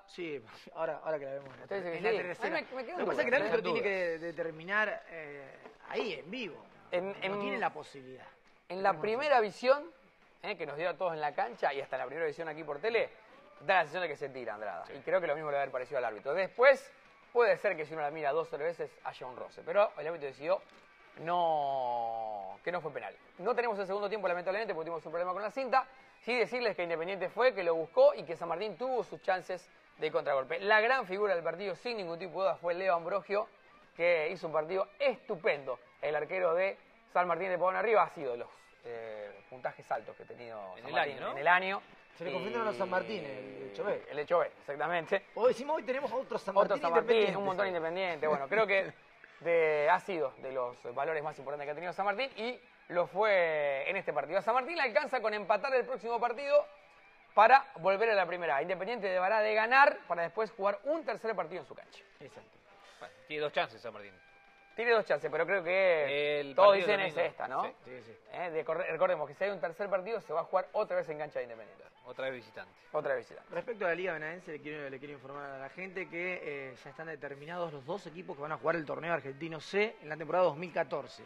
Sí, ahora, ahora que la vemos. La sí. tercera. Me- me Lo que pasa es que el árbitro tiene que determinar eh, ahí, en vivo. En- no en- tiene la posibilidad. En la primera visión, ¿eh? que nos dio a todos en la cancha y hasta la primera visión aquí por tele, da la sensación de que se tira Andrada. Y creo que lo mismo le va a haber parecido al árbitro. Después, puede ser que si uno la mira dos o tres veces haya un roce. Pero el árbitro decidió no, que no fue penal. No tenemos el segundo tiempo, lamentablemente, porque tuvimos un problema con la cinta. Sí decirles que Independiente fue, que lo buscó y que San Martín tuvo sus chances de contragolpe. La gran figura del partido, sin ningún tipo de duda, fue Leo Ambrogio, que hizo un partido estupendo. El arquero de San Martín de Pavón Arriba ha sido de los eh, puntajes altos que ha tenido En San el Martín año, ¿no? en el año. Se le confundieron a San Martín, el, el Chové. El de Chové, exactamente. Hoy decimos, hoy tenemos otro San Otro Martín San Martín, un montón independiente. Bueno, creo que de- ha sido de los valores más importantes que ha tenido San Martín y lo fue en este partido. A San Martín le alcanza con empatar el próximo partido para volver a la primera. Independiente deberá de ganar para después jugar un tercer partido en su cancha. Exacto. Bueno, tiene dos chances San Martín. Tiene dos chances, pero creo que El todos dicen es esta, ¿no? Sí. Sí, sí. Eh, de- recordemos que si hay un tercer partido se va a jugar otra vez en cancha de Independiente. Otra vez visitante. Otra vez visitante. Respecto a la Liga Benaense, le quiero, le quiero informar a la gente que eh, ya están determinados los dos equipos que van a jugar el torneo argentino C en la temporada 2014.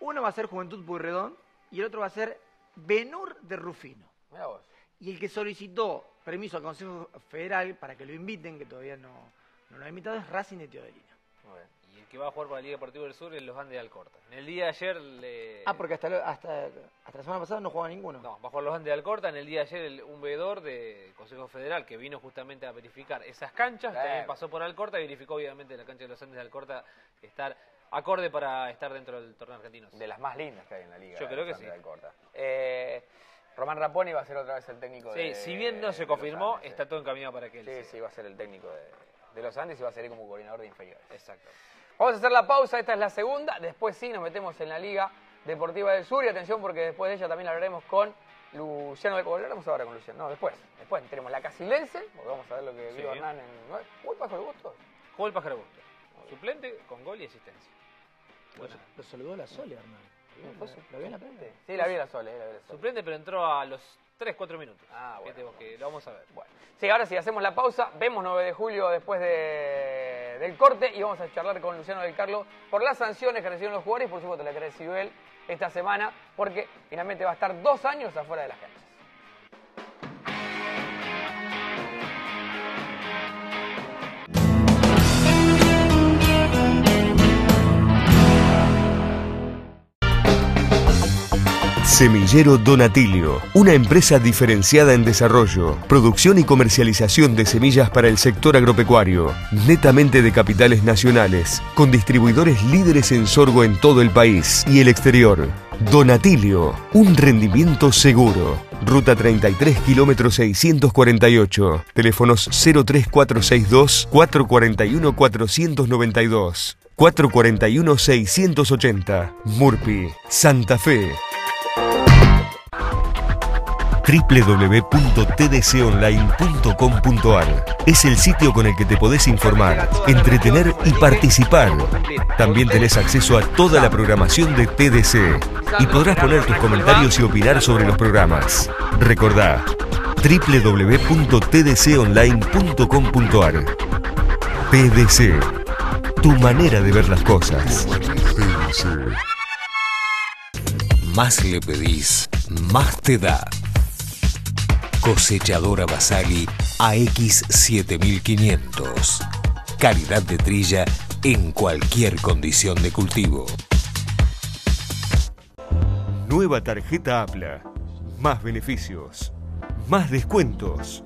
Uno va a ser Juventud Puyredón y el otro va a ser Benur de Rufino. Mira vos. Y el que solicitó permiso al Consejo Federal para que lo inviten, que todavía no, no lo ha invitado, es Racing de Teodolina. Muy bien. Y el que va a jugar para la Liga Deportiva del Sur es los Andes de Alcorta. En el día de ayer le... Ah, porque hasta, lo- hasta, hasta la semana pasada no jugaba ninguno. No, va a jugar los Andes de Alcorta. En el día de ayer el- un veedor del Consejo Federal que vino justamente a verificar esas canchas, Claro. también pasó por Alcorta y verificó obviamente la cancha de los Andes de Alcorta estar acorde para estar dentro del torneo argentino. De las más lindas que hay en la liga. Yo creo que sí. Alcorta. Eh, Román Raponi va a ser otra vez el técnico Sí, de si bien no se confirmó, Andes, está sí. todo encaminado para que él Sí, sea. sí, va a ser el técnico de, de los Andes y va a salir como coordinador de inferiores. Exacto. Vamos a hacer la pausa, esta es la segunda. Después sí nos metemos en la Liga Deportiva del Sur. Y atención, porque después de ella también hablaremos con Luciano Hablaremos ahora con Luciano. No, después. Después tenemos la Casilense, porque vamos a ver lo que Sí. vio Hernán en. ¿Jugó el Pajo de Bustos? Jugó el Pájaro Busto. Suplente con gol y asistencia. Lo, lo saludó la Sole. ¿Fue ¿Lo vio en la prensa? Sí, la vi a la Sole, la vi a la Sole. Suplente, pero entró a los 3-4 minutos. Ah, bueno. Que lo vamos a ver. Bueno, sí, ahora sí, hacemos la pausa. Vemos 9 de julio después de- del corte y vamos a charlar con Luciano del Carlo por las sanciones que recibieron los jugadores y por supuesto la que recibió él esta semana, porque finalmente va a estar dos años afuera de las canchas. Semillero Donatilio, una empresa diferenciada en desarrollo, producción y comercialización de semillas para el sector agropecuario, netamente de capitales nacionales, con distribuidores líderes en sorgo en todo el país y el exterior. Donatilio, un rendimiento seguro. Ruta 33, kilómetro 648. Teléfonos 03462 441 492. 441-680. Murpi, Santa Fe www.tdconline.com.ar Es el sitio con el que te podés informar, entretener y participar. También tenés acceso a toda la programación de TDC y podrás poner tus comentarios y opinar sobre los programas. Recordá www.tdconline.com.ar TDC, tu manera de ver las cosas. Más le pedís, más te da. Cosechadora Basali AX7500. Calidad de trilla en cualquier condición de cultivo. Nueva tarjeta APLA. Más beneficios. Más descuentos.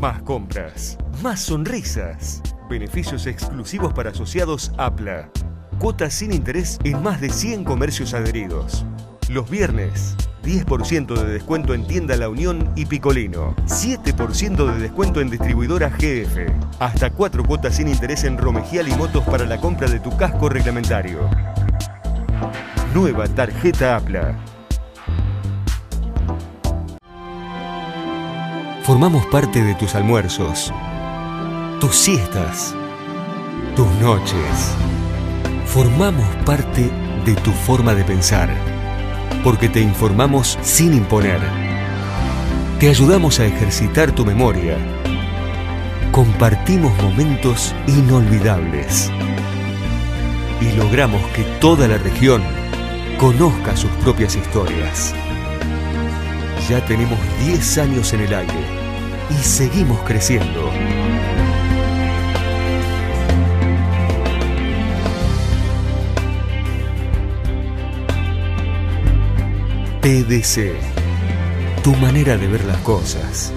Más compras. Más sonrisas. Beneficios exclusivos para asociados APLA. Cuotas sin interés en más de 100 comercios adheridos. Los viernes, 10% de descuento en tienda La Unión y Picolino. 7% de descuento en distribuidora GF. Hasta 4 cuotas sin interés en Romegial y Motos para la compra de tu casco reglamentario. Nueva tarjeta APLA. Formamos parte de tus almuerzos, tus siestas, tus noches. Formamos parte de tu forma de pensar, porque te informamos sin imponer. Te ayudamos a ejercitar tu memoria. Compartimos momentos inolvidables. Y logramos que toda la región conozca sus propias historias. Ya tenemos 10 años en el aire y seguimos creciendo. TDC, tu manera de ver las cosas.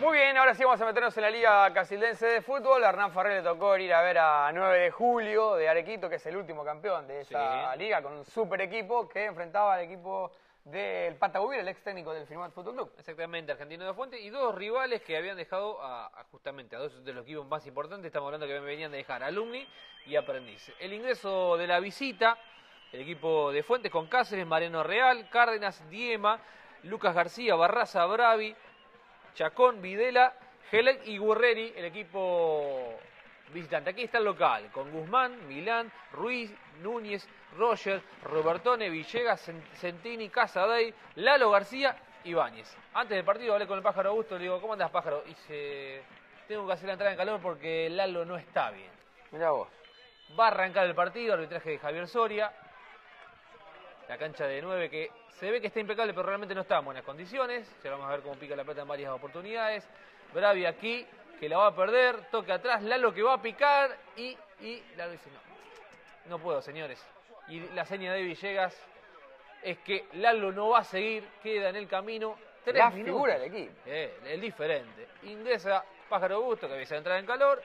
Muy bien, ahora sí vamos a a meternos en la Liga Casildense de Fútbol. A Hernán Farré le tocó ir a ver a 9 de julio de Arequito, que es el último campeón de esa Sí. liga, con un super equipo que enfrentaba al equipo del Pata Gubier, el ex técnico del Firmat Fútbol Club. Exactamente, Argentino de Fuente y dos rivales que habían dejado a, a justamente a dos de los equipos más importantes, estamos hablando que venían de dejar Alumni y Aprendiz. El ingreso de la visita, el equipo de Fuentes con Cáceres, Mariano Real, Cárdenas, Diema, Lucas García, Barraza, Bravi, Chacón, Videla, Gelec y Guerreri, el equipo visitante. Aquí está el local, con Guzmán, Milán, Ruiz, Núñez, Roger, Robertone, Villegas, Cen- Centini, Casadei, Lalo García, Ibáñez. Antes del partido hablé con el pájaro Augusto, le digo, ¿cómo andas pájaro? Y dice, tengo que hacer la entrada en calor porque Lalo no está bien. Mirá vos. Va a arrancar el partido, arbitraje de Javier Soria. La cancha de 9 que se ve que está impecable, pero realmente no está en buenas condiciones. Ya vamos a ver cómo pica la pelota en varias oportunidades. Bravi aquí, que la va a perder. Toque atrás, Lalo que va a picar. Y, y Lalo dice, no, no puedo, señores. Y la seña de Villegas es que Lalo no va a seguir, queda en el camino. Tres La minutos. figura del equipo. Eh, el diferente. Ingresa Pájaro Augusto, que empieza a entrar en calor.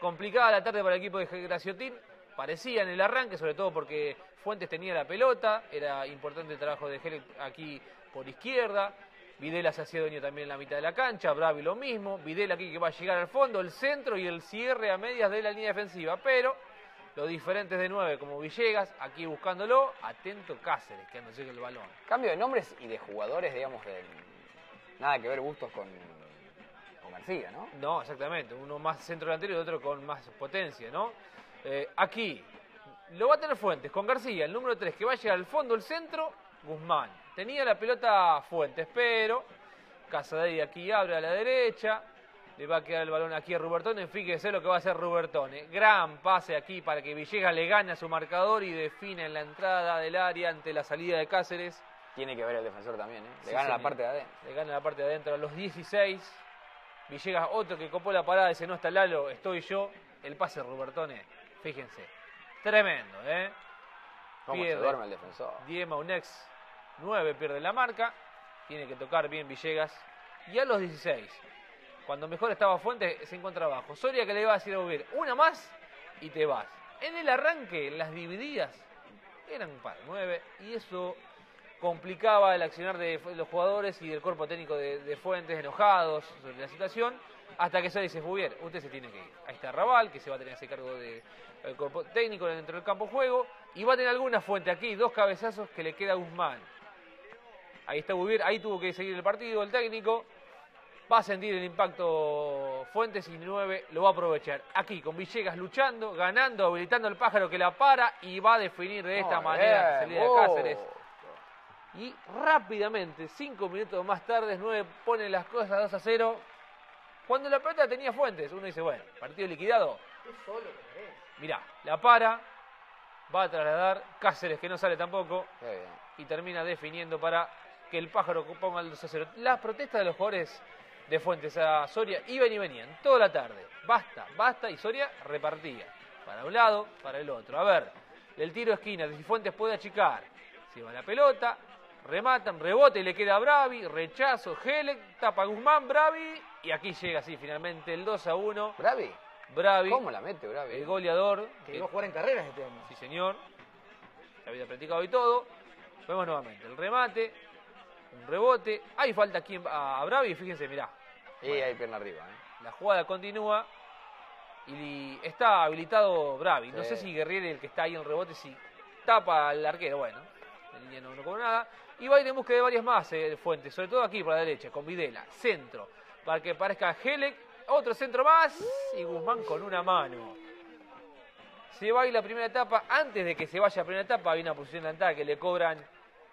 Complicada la tarde para el equipo de Graciotín. Parecía en el arranque, sobre todo porque Fuentes tenía la pelota. Era importante el trabajo de Gele aquí por izquierda. Videla se hacía dueño también en la mitad de la cancha. Bravi lo mismo. Videla aquí que va a llegar al fondo, el centro y el cierre a medias de la línea defensiva. Pero los diferentes de nueve, como Villegas, aquí buscándolo. Atento Cáceres, que no llega el balón. Cambio de nombres y de jugadores, digamos, de nada que ver gustos con, con García, ¿no? No, exactamente. Uno más centro delantero y otro con más potencia, ¿no? Eh, aquí lo va a tener Fuentes con García, el número 3, que va a llegar al fondo, el centro, Guzmán. Tenía la pelota Fuentes, pero Casadei aquí abre a la derecha. Le va a quedar el balón aquí a Rubertone. Fíjese lo que va a hacer Rubertone. Gran pase aquí para que Villegas le gane a su marcador y define en la entrada del área ante la salida de Cáceres. Tiene que ver el defensor también, ¿eh? Le Sí, gana la parte de adentro. Le gana la parte de adentro a los 16. Villegas, otro que copó la parada, dice, no está Lalo, estoy yo. El pase Rubertone, fíjense. Tremendo, ¿eh? ¿Cómo se Pierde. duerme el defensor? Diema, un ex 9, pierde la marca. Tiene que tocar bien Villegas. Y a los 16, cuando mejor estaba Fuente, se encuentra abajo. Soria que le va a decir a Bubir, una más y te vas. En el arranque, las divididas eran para 9 y eso complicaba el accionar de los jugadores y del cuerpo técnico de, Fuentes enojados sobre la situación, hasta que se dice, Fubier, usted se tiene que ir. Ahí está Raval, que se va a tener ese cargo del cuerpo técnico dentro del campo juego, y va a tener alguna fuente aquí, dos cabezazos que le queda a Guzmán. Ahí está Bubier, ahí tuvo que seguir el partido el técnico. Va a sentir el impacto Fuentes y 9 lo va a aprovechar. Aquí con Villegas luchando, ganando, habilitando al pájaro que la para y va a definir de esta Muy manera salida de. Cáceres. Y rápidamente, cinco minutos más tarde, 9 pone las cosas 2 a 0. Cuando la pelota tenía Fuentes, uno dice, bueno, partido liquidado. Mirá, la para, va a trasladar Cáceres que no sale tampoco y termina definiendo para que el pájaro ponga el 2 a 0. Las protestas de los jugadores de Fuentes a Soria iban y venían toda la tarde. Basta, basta y Soria repartía. Para un lado, para el otro. A ver, el tiro de esquina, si Fuentes puede achicar, se va la pelota, rematan, rebote y le queda a Bravi, rechazo, Gelec, tapa Guzmán, Bravi y aquí llega así finalmente el 2 a 1. ¿Bravi? Bravi, ¿Cómo la mete, Bravi? el goleador. Que iba a jugar en carreras este año. Sí, señor. Se había practicado y todo. Vemos nuevamente el remate, un rebote. Hay falta aquí a Bravi, fíjense, mirá. Y hay pierna arriba, ¿eh? La jugada continúa y está habilitado Bravi. No sé si Guerrieri, el que está ahí en rebote, si tapa al arquero. Bueno, en línea no, no cobró nada. Y va a ir en busca de varias más eh, fuentes, sobre todo aquí por la derecha, con Videla. Centro, para que parezca Gelec. Otro centro más y Guzmán con una mano. Se va a ir la primera etapa. Antes de que se vaya la primera etapa, hay una posición de ataque. Le cobran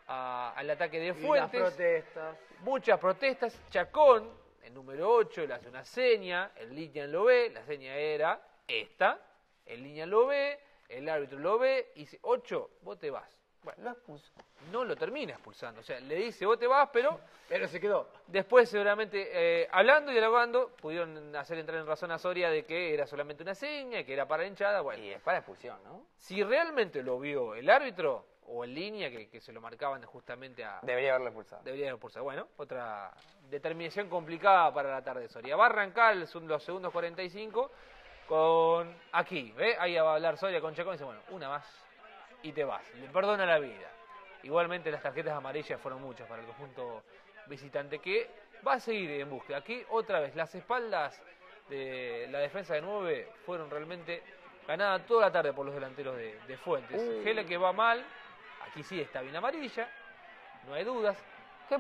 a- al ataque de Y las Fuentes protestas. muchas protestas. Chacón, el número 8, le hace una seña, el línea lo ve, la seña era esta, el línea lo ve, el árbitro lo ve y dice, 8, vos te vas. Bueno, Lo expulsó. no lo termina expulsando, o sea, le dice, vos te vas, pero Pero se quedó. después seguramente, eh, hablando y dialogando, pudieron hacer entrar en razón a Soria de que era solamente una seña, que era para la hinchada, bueno. Y es para expulsión, ¿no? Si realmente lo vio el árbitro, o en línea que, que se lo marcaban justamente a... Debería haberlo expulsado. Debería haber expulsado. Bueno, otra determinación complicada para la tarde de Soria. Va a arrancar el los segundos 45 con aquí, ¿ve? Ahí va a hablar Soria con Chacón y dice, bueno, una más y te vas. Le perdona la vida. Igualmente las tarjetas amarillas fueron muchas para el conjunto visitante que va a seguir en búsqueda. Aquí otra vez las espaldas de la defensa de 9 fueron realmente ganadas toda la tarde por los delanteros de, de Fuentes. Uh. Gele que va mal, aquí sí está bien amarilla, no hay dudas. ¿Qué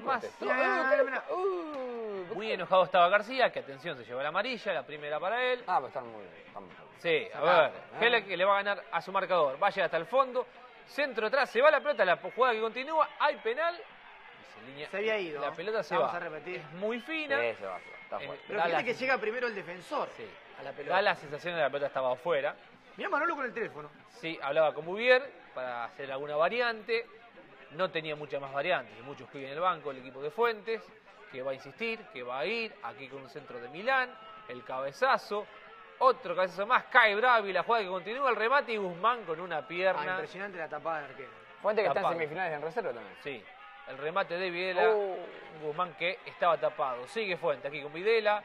mira. Uh, Muy enojado estaba García, que atención, se llevó la amarilla, la primera para él. Ah, pues están muy están- Sí, a ver, ¿eh? Gele que le va a ganar a su marcador, va a llegar hasta el fondo, centro atrás, se va la pelota, la jugada que continúa, hay penal, y se línea- Se había ido. la pelota se Vamos va. a repetir. Es muy fina, Sí, se va, se va, está Eh, fuera. Pero fíjate la- que llega primero el defensor Sí. a la pelota. da la sensación de que la pelota estaba afuera. Mira Manolo con el teléfono. Sí, hablaba con Bouvier para hacer alguna variante. No tenía muchas más variantes. Muchos pibes en el banco, el equipo de Fuentes, que va a insistir, que va a ir. Aquí con un centro de Milán, el cabezazo. Otro cabezazo más, cae Bravi, la jugada que continúa, el remate y Guzmán con una Ah, pierna. impresionante la tapada del arquero. Fuente que está en semifinales en reserva también. Sí, el remate de Videla, Oh. Guzmán que estaba tapado. Sigue Fuente aquí con Videla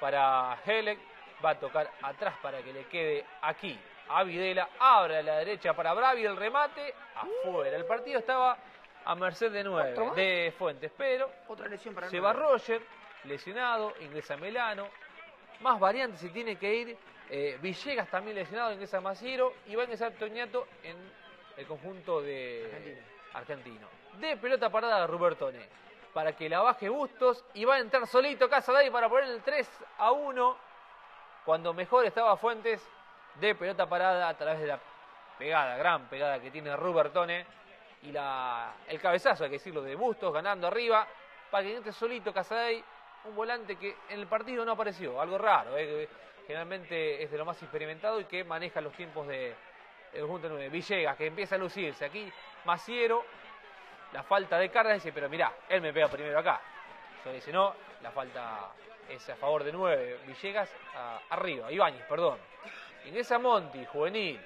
para Helek, va a tocar atrás para que le quede aquí a Videla, abre a la derecha para Bravi, el remate afuera. El partido estaba a merced de nueve, ¿Otro más? de Fuentes, pero Otra lesión para el se va. Roger, lesionado, ingresa Melano, más variantes si tiene que ir. eh, Villegas también lesionado, ingresa Maciero y va a ingresar Toñato en el conjunto de Argentino. argentino. De pelota parada Rubertone para que la baje Bustos y va a entrar solito Casaday para poner el 3 a 1 cuando mejor estaba Fuentes de pelota parada a través de la pegada, gran pegada que tiene Rubertone y el cabezazo, hay que decirlo, de Bustos ganando arriba para que entre solito Casaday, un volante que en el partido no apareció, algo raro, eh, generalmente es de lo más experimentado y que maneja los tiempos de el conjunto 9. Villegas que empieza a lucirse aquí, Maciero, la falta de carga, dice, pero mirá, él me pega primero acá. Yo dice, no, la falta es a favor de 9. Villegas a- arriba, Ibáñez, perdón. Ingresa Monti, juvenil.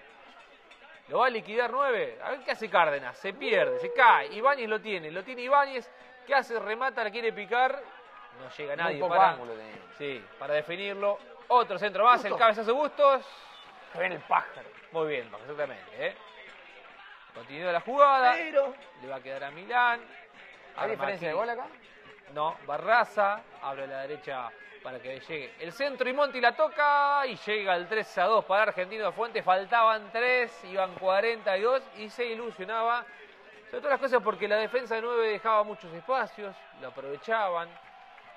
¿Lo va a liquidar 9? A ver qué hace Cárdenas. Se pierde, se cae. Ibáñez lo tiene, lo tiene Ibáñez. ¿Qué hace? Remata, la quiere picar. No llega Muy nadie poco para, ángulo tenía. sí, para definirlo. Otro centro más, el Bustos. cabezazo Bustos. Se el pájaro. Muy bien, exactamente. ¿eh? Continúa la jugada. Pero Le va a quedar a Milán. ¿Hay diferencia de gol acá? No, Barraza abre a la derecha para que llegue el centro y Monti la toca y llega el 3 a 2 para Argentino de Fuentes. Faltaban 3, iban 42 y se ilusionaba. Sobre todas las cosas porque la defensa de 9 dejaba muchos espacios, lo aprovechaban.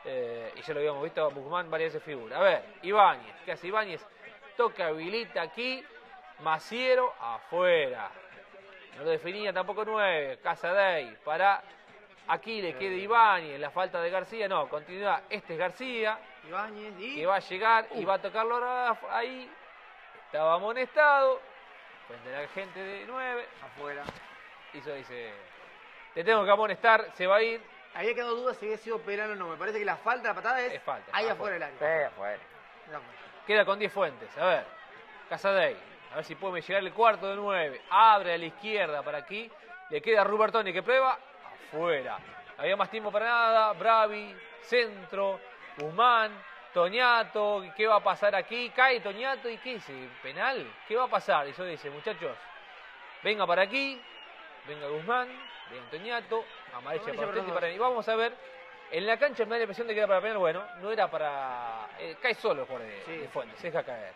eh, y ya lo habíamos visto, Guzmán varias veces figura. A ver, Ibáñez, ¿qué hace Ibáñez? Toca, habilita aquí, Maciero afuera. No lo definía tampoco 9, Casadei para Aquí le queda Ibáñez, la falta de García, no, continúa, este es García, Ibáñez y... que va a llegar y va a tocarlo ahora ahí, estaba amonestado, la gente de 9, afuera. hizo, dice, te tengo que amonestar, se va a ir, Había quedado duda si había sido penal o no. Me parece que la falta, la patada es, Es falta, ahí afuera. del área. Sí, afuera. Queda con 10 fuentes, a ver, Casadei, a ver si puede llegar el cuarto de 9, abre a la izquierda para aquí, le queda Rubertoni que prueba, afuera, había más tiempo para nada, Bravi, centro, Guzmán, Toñato, ¿qué va a pasar aquí? Cae Toñato y ¿qué dice? ¿Penal? ¿Qué va a pasar? Y yo dice, muchachos, venga para aquí, venga Guzmán, venga Toñato, amarilla para usted y para mí. Vamos a ver, en la cancha me da la impresión de que era para penal, bueno, no era para... eh, cae solo de, Sí. de Fuentes, se deja caer.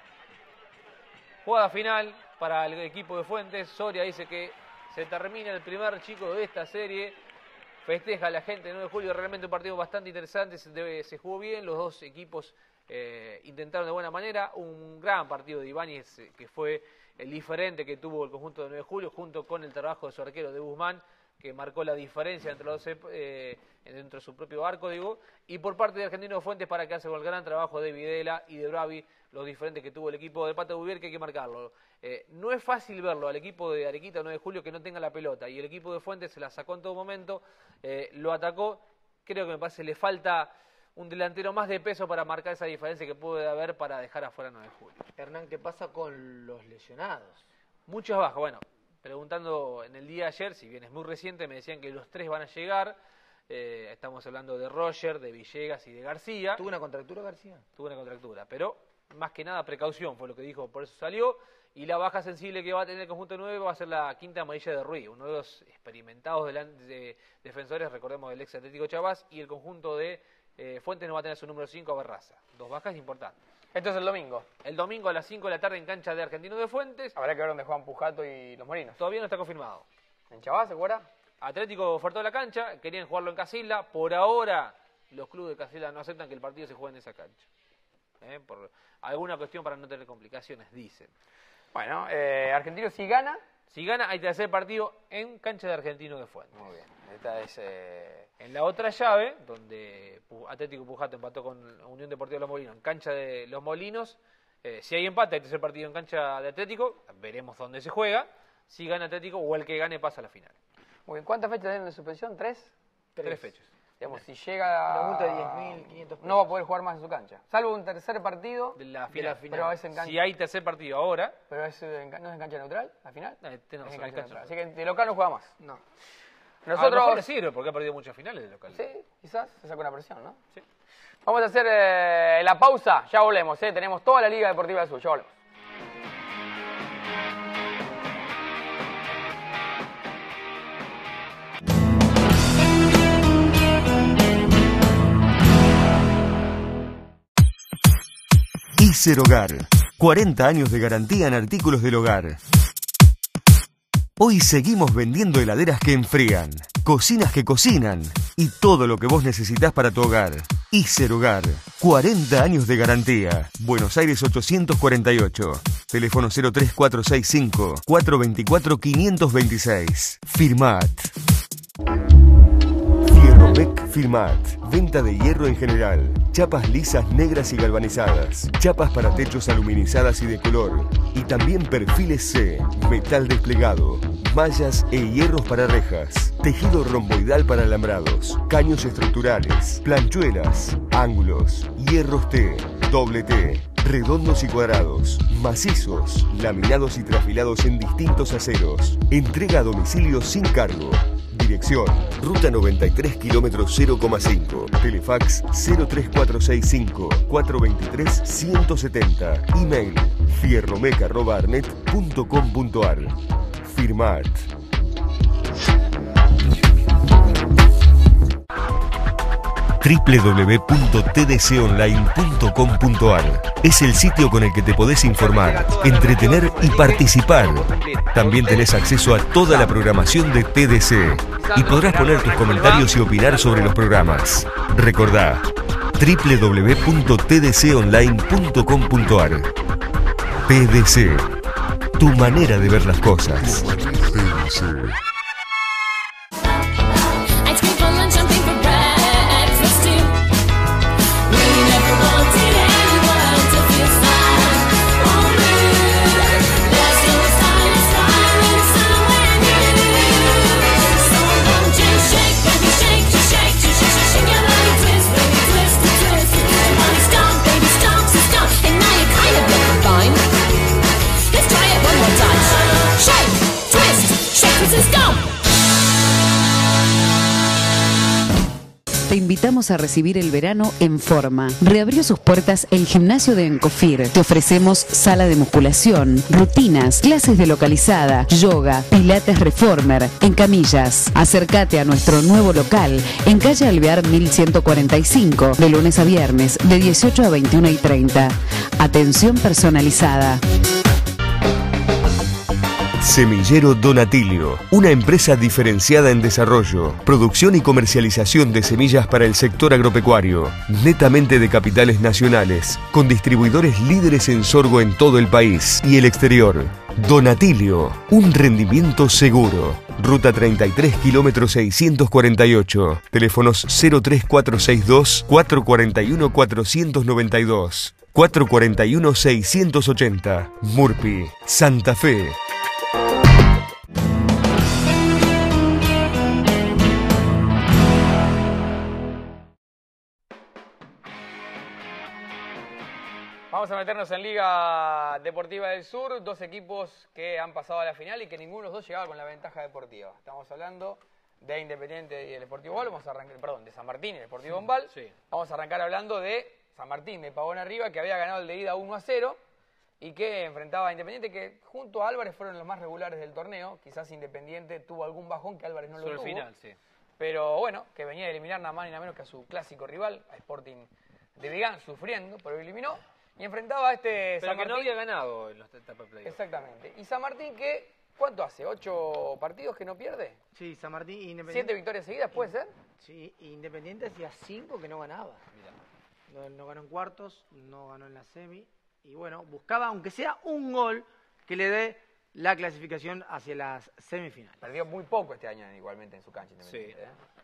Jugada final para el equipo de Fuentes. Soria dice que se termina el primer chico de esta serie. Festeja a la gente el 9 de julio. Realmente un partido bastante interesante. Se, se jugó bien. Los dos equipos eh, intentaron de buena manera. Un gran partido de Ibáñez eh, que fue el diferente que tuvo el conjunto de 9 de julio junto con el trabajo de su arquero de Guzmán que marcó la diferencia entre los eh, dentro de su propio arco, digo, y por parte de Argentino Fuentes para quedarse con el gran trabajo de Videla y de Bravi, los diferentes que tuvo el equipo de Pato Bubier, que hay que marcarlo. Eh, no es fácil verlo al equipo de Arequita 9 de julio que no tenga la pelota, y el equipo de Fuentes se la sacó en todo momento, eh, lo atacó, creo que me parece le falta un delantero más de peso para marcar esa diferencia que puede haber para dejar afuera 9 de julio. Hernán, ¿qué pasa con los lesionados? Muchas bajas, bueno, preguntando en el día de ayer, si bien es muy reciente, me decían que los tres van a llegar. Eh, estamos hablando de Roger, de Villegas y de García. ¿Tuvo una contractura García? Tuvo una contractura, pero más que nada precaución fue lo que dijo, por eso salió. Y la baja sensible que va a tener el conjunto 9 va a ser la quinta amarilla de Ruiz, uno de los experimentados delan- de defensores, recordemos del ex Atlético Chavás, y el conjunto de eh, Fuentes no va a tener su número 5 a Barraza. Dos bajas importantes. Esto es el domingo. El domingo a las 5 de la tarde en cancha de Argentino de Fuentes. Habrá que ver dónde juegan Pujato y los Morinos. Todavía no está confirmado. ¿En Chavás, se acuerda? Atlético ofertó la cancha, querían jugarlo en Casilla. Por ahora, los clubes de Casilla no aceptan que el partido se juegue en esa cancha. ¿Eh? Por alguna cuestión para no tener complicaciones, dicen. Bueno, eh, Argentino si gana. Si gana, hay tercer partido en cancha de Argentino de Fuentes. Muy bien. Esta es. eh, En la otra llave, donde Atlético Pujato empató con Unión Deportiva Los Molinos, en cancha de Los Molinos, eh, si hay empate, hay tercer partido en cancha de Atlético, veremos dónde se juega. Si gana Atlético o el que gane pasa a la final. muy bien. ¿Cuántas fechas tienen de suspensión? ¿Tres? Tres fechas. Digamos, si llega. Una multa de 10.500 pesos. No va a poder jugar más en su cancha. Salvo un tercer partido. De la final. Pero es en cancha. Si hay tercer partido ahora, Pero es en no es en cancha neutral, al final. eh, tenemos es en cancha cancha neutral. Así que de local no juega más. No. A lo mejor Nosotros. le sirve porque ha perdido muchas finales de local. Sí, quizás se saca una presión, ¿no? Sí. Vamos a hacer eh, la pausa, ya volvemos, ¿eh? tenemos toda la Liga Deportiva del Sur, ya volvemos. Iser Hogar. 40 años de garantía en artículos del hogar. Hoy seguimos vendiendo heladeras que enfrían, cocinas que cocinan y todo lo que vos necesitas para tu hogar. Iser Hogar. 40 años de garantía. Buenos Aires 848. Teléfono 03465 424 526. Firmat. Fierromec Firmat. Venta de hierro en general. Chapas lisas negras y galvanizadas. Chapas para techos aluminizadas y de color. Y también perfiles C. Metal desplegado. Mallas e hierros para rejas. Tejido romboidal para alambrados. Caños estructurales. Planchuelas. Ángulos. Hierros T. Doble T. Redondos y cuadrados. Macizos. Laminados y trafilados en distintos aceros. Entrega a domicilio sin cargo. Dirección, Ruta 93, kilómetro 0,5. Telefax 03465 423 170. Email fierromeca.arnet.com.ar. Firmat. www.tdconline.com.ar es el sitio con el que te podés informar, entretener y participar. También tenés acceso a toda la programación de TDC y podrás poner tus comentarios y opinar sobre los programas. Recordá www.tdconline.com.ar TDC, tu manera de ver las cosas. Te invitamos a recibir el verano en forma. Reabrió sus puertas el gimnasio de Encofir. Te ofrecemos sala de musculación, rutinas, clases de localizada, yoga, pilates reformer, en camillas. Acércate a nuestro nuevo local en calle Alvear 1145, de lunes a viernes, de 18 a 21 y 30. Atención personalizada. Semillero Donatilio, una empresa diferenciada en desarrollo, producción y comercialización de semillas para el sector agropecuario, netamente de capitales nacionales, con distribuidores líderes en sorgo en todo el país y el exterior. Donatilio, un rendimiento seguro. Ruta 33, kilómetro 648. Teléfonos 03462 441 492. 441-680. Murpi, Santa Fe. Vamos a meternos en Liga Deportiva del Sur, dos equipos que han pasado a la final y que ninguno de los dos llegaba con la ventaja deportiva. Estamos hablando de Independiente y el Deportivo Bombal, vamos a arrancar, perdón, de San Martín y el Deportivo Bombal. Sí. Vamos a arrancar hablando de San Martín de Pavón Arriba, que había ganado el de ida 1 a 0 y que enfrentaba a Independiente, que junto a Álvarez fueron los más regulares del torneo. Quizás Independiente tuvo algún bajón que Álvarez no lo el tuvo. final, sí. Pero bueno, que venía de eliminar nada más ni nada menos que a su clásico rival, a Sporting de Vigán, sufriendo, pero eliminó. Y enfrentaba a este Pero San que no Martín. había ganado en los etapas de playoff. Exactamente. Y San Martín que, ¿cuánto hace? ¿Ocho partidos que no pierde? Sí, San Martín y ¿Siete Independiente. victorias seguidas puede ser? Sí, Independiente hacía cinco que no ganaba. No, no ganó en cuartos, no ganó en la semi. Y bueno, buscaba, aunque sea un gol, que le dé la clasificación hacia las semifinales. Perdió muy poco este año igualmente en su cancha Independiente. Sí. ¿eh?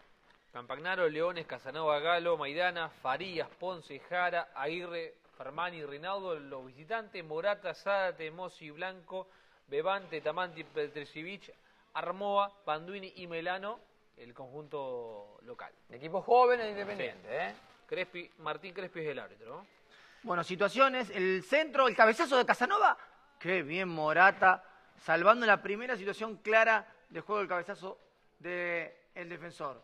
Campagnaro, Leones, Casanova, Galo, Maidana, Farías, Ponce, Jara, Aguirre, Fermani, Rinaldo, los visitantes, Morata, Zárate, Mossi, Blanco, Bevante, Tamanti, Petricevich, Armoa, Panduini y Melano, el conjunto local. Equipo joven e Independiente, ¿eh? Crespi, Martín Crespi es el árbitro, ¿no? Bueno, situaciones, el centro, el cabezazo de Casanova. Qué bien Morata, salvando la primera situación clara de juego del cabezazo del defensor.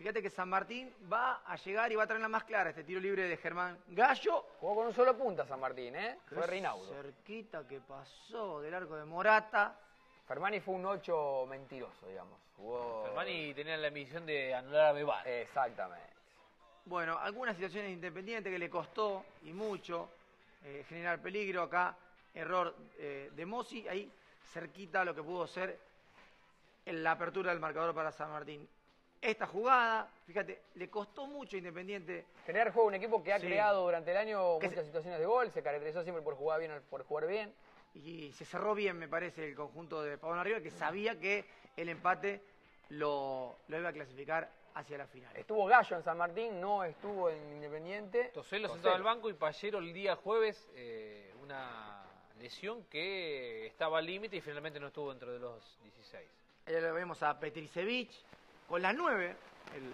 Fíjate que San Martín va a llegar y va a traer la más clara, este tiro libre de Germán Gallo. Jugó con un solo punta San Martín, ¿eh? Fue Reinaudo. Cerquita que pasó del arco de Morata. Fermani fue un 8 mentiroso, digamos. Jugó... Fermani tenía la misión de anular a Bebán. Exactamente. Bueno, algunas situaciones independientes que le costó y mucho eh, generar peligro. Acá, error eh, de Mossi, ahí cerquita lo que pudo ser en la apertura del marcador para San Martín. Esta jugada, fíjate, le costó mucho a Independiente. Generar juego un equipo que ha Sí. creado durante el año Que muchas situaciones de gol, se caracterizó siempre por jugar bien, por jugar bien. Y se cerró bien, me parece, el conjunto de Pavón Arriba, que sabía que el empate lo, lo iba a clasificar hacia la final. Estuvo Gallo en San Martín, no estuvo en Independiente. Toselo sentado al banco y Pallero el día jueves eh, una lesión que estaba al límite y finalmente no estuvo dentro de los 16. Ahí lo vemos a Petricevic con las 9, el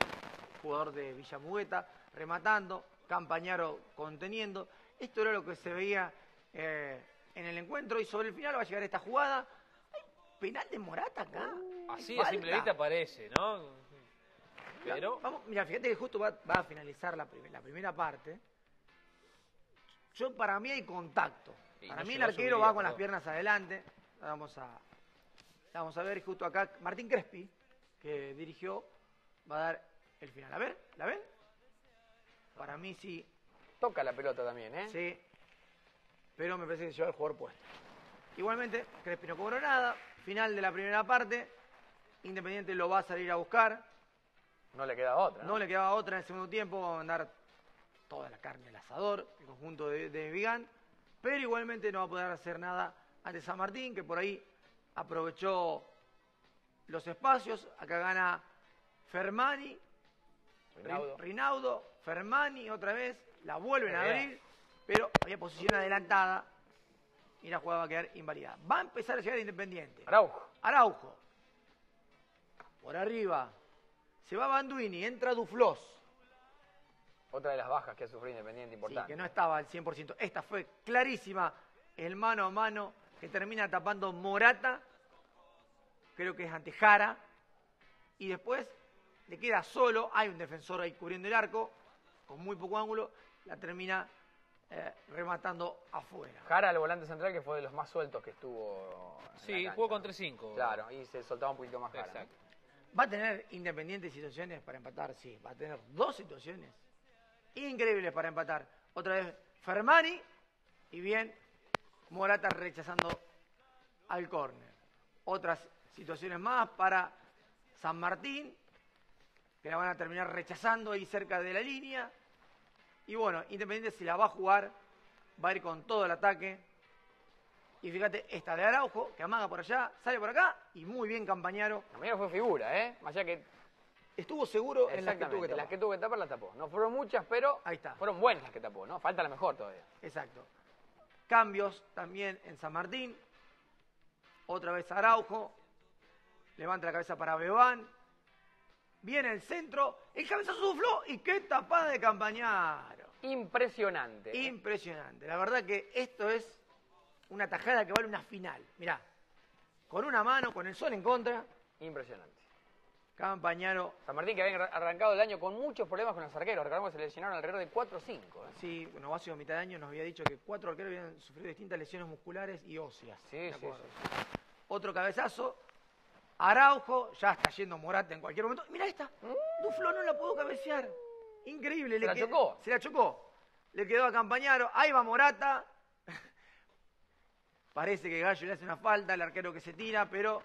jugador de Villamugueta, rematando, Campañaro conteniendo. Esto era lo que se veía eh, en el encuentro y sobre el final va a llegar esta jugada. ¿Hay penal de Morata acá? Así Hay a falta. simple vista parece, ¿no? Pero Vamos, mira, fíjate que justo va, va a finalizar la, prim- la primera parte. Yo, para mí hay contacto. Y para no mí el arquero va con las piernas adelante. La Vamos a, la vamos a ver justo acá. Martín Crespi, que dirigió, va a dar el final. A ver, ¿la ven? Para mí sí, Toca la pelota también, ¿eh? sí. Pero me parece que se lleva el jugador puesto. Igualmente, Crespi no cobró nada. Final de la primera parte. Independiente lo va a salir a buscar. No le queda otra. No le quedaba otra en el segundo tiempo, va a mandar toda la carne al asador, el conjunto de, de Vigán, pero igualmente no va a poder hacer nada ante San Martín, que por ahí aprovechó los espacios. Acá gana Fermani, Rinaudo. Rin- Rinaudo, Fermani otra vez, la vuelven a abrir, pero había posición adelantada y la jugada va a quedar invalidada. Va a empezar a llegar Independiente. Araujo. Araujo. Por arriba. Se va Banduini, entra Duflos. Otra de las bajas que ha sufrido Independiente Sí, importante. que no estaba al 100%. Esta fue clarísima. El mano a mano que termina tapando Morata. Creo que es ante Jara. Y después le queda solo. Hay un defensor ahí cubriendo el arco. Con muy poco ángulo. La termina eh, rematando afuera. Jara, el volante central, que fue de los más sueltos que estuvo. sí, jugó con 3-5. Claro, y se soltaba un poquito más Jara. ¿Va a tener Independiente situaciones para empatar? Sí, va a tener dos situaciones increíbles para empatar. Otra vez Fermani y bien Morata rechazando al córner. Otras situaciones más para San Martín, que la van a terminar rechazando ahí cerca de la línea. Y bueno, Independiente si la va a jugar, va a ir con todo el ataque. Y fíjate, esta de Araujo, que amaga por allá, sale por acá y muy bien Campañaro. También fue figura, ¿eh? Más allá que. Estuvo seguro en las que tuvo que tapar. las que tuvo que tapar las tapó. No fueron muchas, pero Ahí está. fueron buenas las que tapó, ¿no? Falta la mejor todavía. Exacto. Cambios también en San Martín. Otra vez Araujo. Levanta la cabeza para Bebán. Viene el centro. El cabezazo sufló. Y qué tapada de Campañaro. Impresionante. Impresionante. La verdad que esto es una tajada que vale una final. Mirá, con una mano, con el sol en contra, Impresionante. Campañaro, San Martín que había arrancado el año con muchos problemas con los arqueros. Recordemos que se lesionaron alrededor de 4 o 5. ¿eh? sí, Novacio a mitad de año nos había dicho que cuatro arqueros habían sufrido distintas lesiones musculares y óseas. Sí, ¿de sí, sí. Otro cabezazo. Araujo, ya está yendo Morata en cualquier momento. Mirá esta. Duflo no la pudo cabecear. Increíble. ¿Se le la chocó? Se la chocó. Le quedó a Campañaro. Ahí va Morata. Parece que Gallo le hace una falta, el arquero que se tira, pero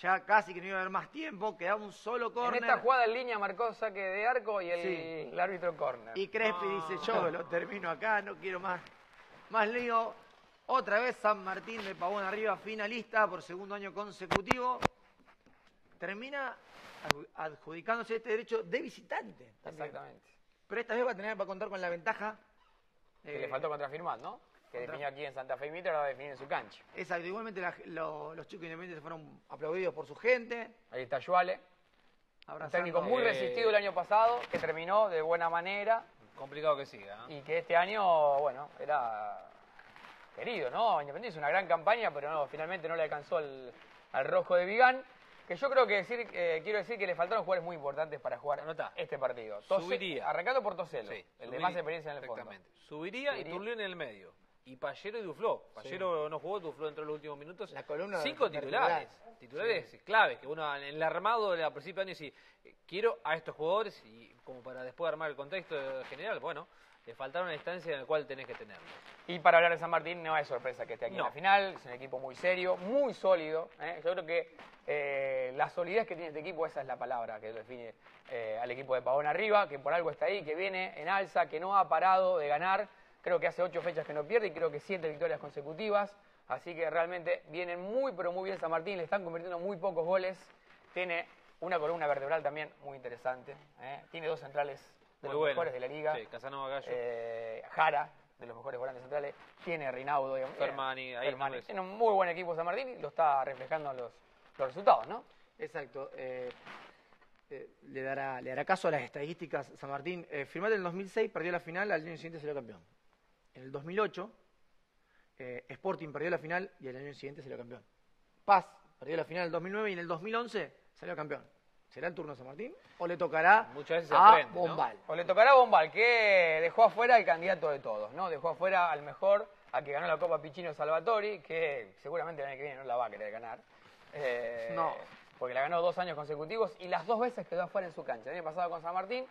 ya casi que no iba a haber más tiempo. Quedaba un solo En córner. esta jugada en línea marcó saque de arco y el, Sí. el árbitro córner. Y Crespi dice, yo lo termino acá, no quiero más, más lío. Otra vez San Martín de Pavón arriba, finalista por segundo año consecutivo. Termina adju- adjudicándose este derecho de visitante. también. Exactamente. Pero esta vez va a tener va a contar con la ventaja. Que eh, le faltó contra Firmat, ¿no? Que contra- definió aquí en Santa Fe y Mitre, ahora va a definir en su cancha. Exacto, igualmente la- lo- los chicos independientes fueron aplaudidos por su gente. Ahí está Yuale. Un técnico muy Eh, resistido el año pasado, que terminó de buena manera Complicado que siga. ¿eh? y que este año, bueno, era querido, ¿no? Independiente hizo una gran campaña, pero no, finalmente no le alcanzó al, al rojo de Vigán. Que yo creo que decir, eh, quiero decir que le faltaron jugadores muy importantes para jugar Anotá. este partido. Tose- Subiría. Arrancando por Toselo, Sí, el de más experiencia en el fondo. Exactamente. Subiría, Subiría. y Turlió en el medio. Y Pallero y Dufló. Pallero no jugó, Dufló entró en los últimos minutos. La columna de Cinco vertebrales. titulares. Titulares claves, que uno en el armado a principio de año dice, eh, quiero a estos jugadores y como para después armar el contexto general, bueno, le faltaron una instancia en la cual tenés que tenerlo. Y para hablar de San Martín, no es sorpresa que esté aquí No. en la final. Es un equipo muy serio, muy sólido. ¿eh? Yo creo que eh, la solidez que tiene este equipo, esa es la palabra que define eh, al equipo de Pavón arriba, que por algo está ahí, que viene en alza, que no ha parado de ganar. Creo que hace ocho fechas que no pierde y creo que siete victorias consecutivas. Así que realmente vienen muy, pero muy bien San Martín. Le están convirtiendo muy pocos goles. Tiene una columna vertebral también muy interesante. ¿eh? Tiene dos centrales de Muy los bueno. mejores de la liga. Sí, Casanova Gallo. Eh, Jara, de los mejores volantes centrales, tiene Rinaudo, digamos, Fermani, ahí Fermani. Tiene un muy buen equipo San Martín y lo está reflejando en los, los resultados, ¿no? Exacto. eh, eh, le, dará, le dará caso a las estadísticas San Martín. Eh, Firmat en el 2006 perdió la final, al año siguiente salió campeón. En el 2008, eh, Sporting perdió la final y al año siguiente salió campeón. Paz perdió la final en el 2009 y en el 2011 salió campeón. ¿Será el turno de San Martín? ¿O le tocará Muchas veces a aprende, ¿no? Bombal? O le tocará a Bombal, que dejó afuera al candidato de todos, ¿no? Dejó afuera al mejor, a que ganó la Copa Pichino Salvatori, que seguramente el año que viene no la va a querer ganar. Eh, No. Porque la ganó dos años consecutivos y las dos veces quedó afuera en su cancha. El año pasado con San Martín,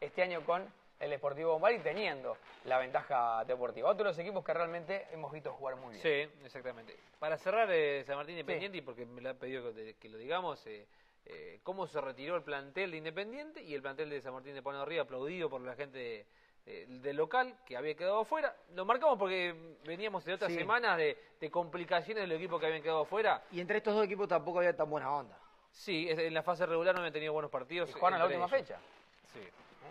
este año con el Deportivo Bombal y teniendo la ventaja deportiva. Otro de los equipos que realmente hemos visto jugar muy bien. Sí, exactamente. Para cerrar eh, San Martín Independiente, y porque me lo ha pedido que, que lo digamos, eh, eh, cómo se retiró el plantel de Independiente y el plantel de San Martín de Pano Arriba, aplaudido por la gente del local que había quedado afuera. Lo marcamos porque veníamos de otras Sí. semanas de, de complicaciones de los equipos que habían quedado afuera. Y entre estos dos equipos tampoco había tan buena onda. Sí, en la fase regular no habían tenido buenos partidos. Y jugaron la última ellos. fecha. Sí.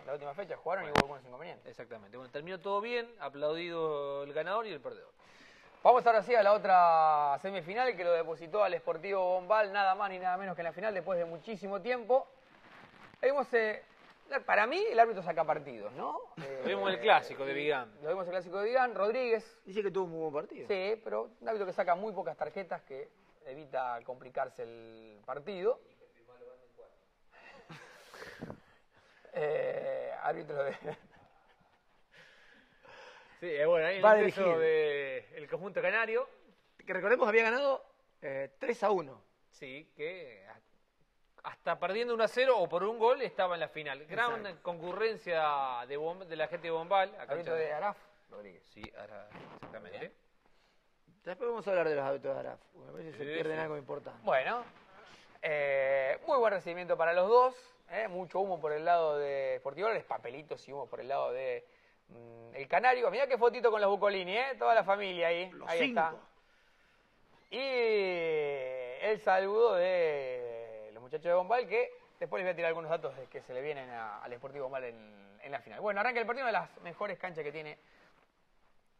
La última fecha jugaron y hubo algunos inconvenientes. Exactamente. Bueno, terminó todo bien, aplaudido el ganador y el perdedor. Vamos ahora sí a la otra semifinal que lo depositó al Sportivo Bombal, nada más ni nada menos que en la final después de muchísimo tiempo. Vimos, eh, para mí el árbitro saca partidos, ¿no? Eh, Vimos el clásico de Vigán. Lo vimos el clásico de Vigán, Rodríguez, Dice que tuvo un muy buen partido. sí, pero un árbitro que saca muy pocas tarjetas que evita complicarse el partido. Eh, árbitro de... Sí, bueno, ahí el Va a ingreso dirigir. del conjunto canario. Que recordemos había ganado eh, 3 a 1. Sí, que hasta perdiendo 1 a 0 o por un gol estaba en la final. Gran Exacto. concurrencia de, Bom- de la gente de Bombal. en- de Araf Rodríguez. Sí, ahora, exactamente. Después vamos a hablar de los árbitros de Araf. porque Me parece que se Sí, pierden sí. algo importante. Bueno, eh, muy buen recibimiento para los dos. eh, mucho humo por el lado de Sportivo, papelitos y humo por el lado de el Canario. Mirá qué fotito con los Bucolini, ¿eh? toda la familia ahí. Los ahí cinco. está. Y el saludo de los muchachos de Bombal que después les voy a tirar algunos datos de que se le vienen a- al Sportivo Bombal en, en la final. Bueno, arranca el partido, una de las mejores canchas que tiene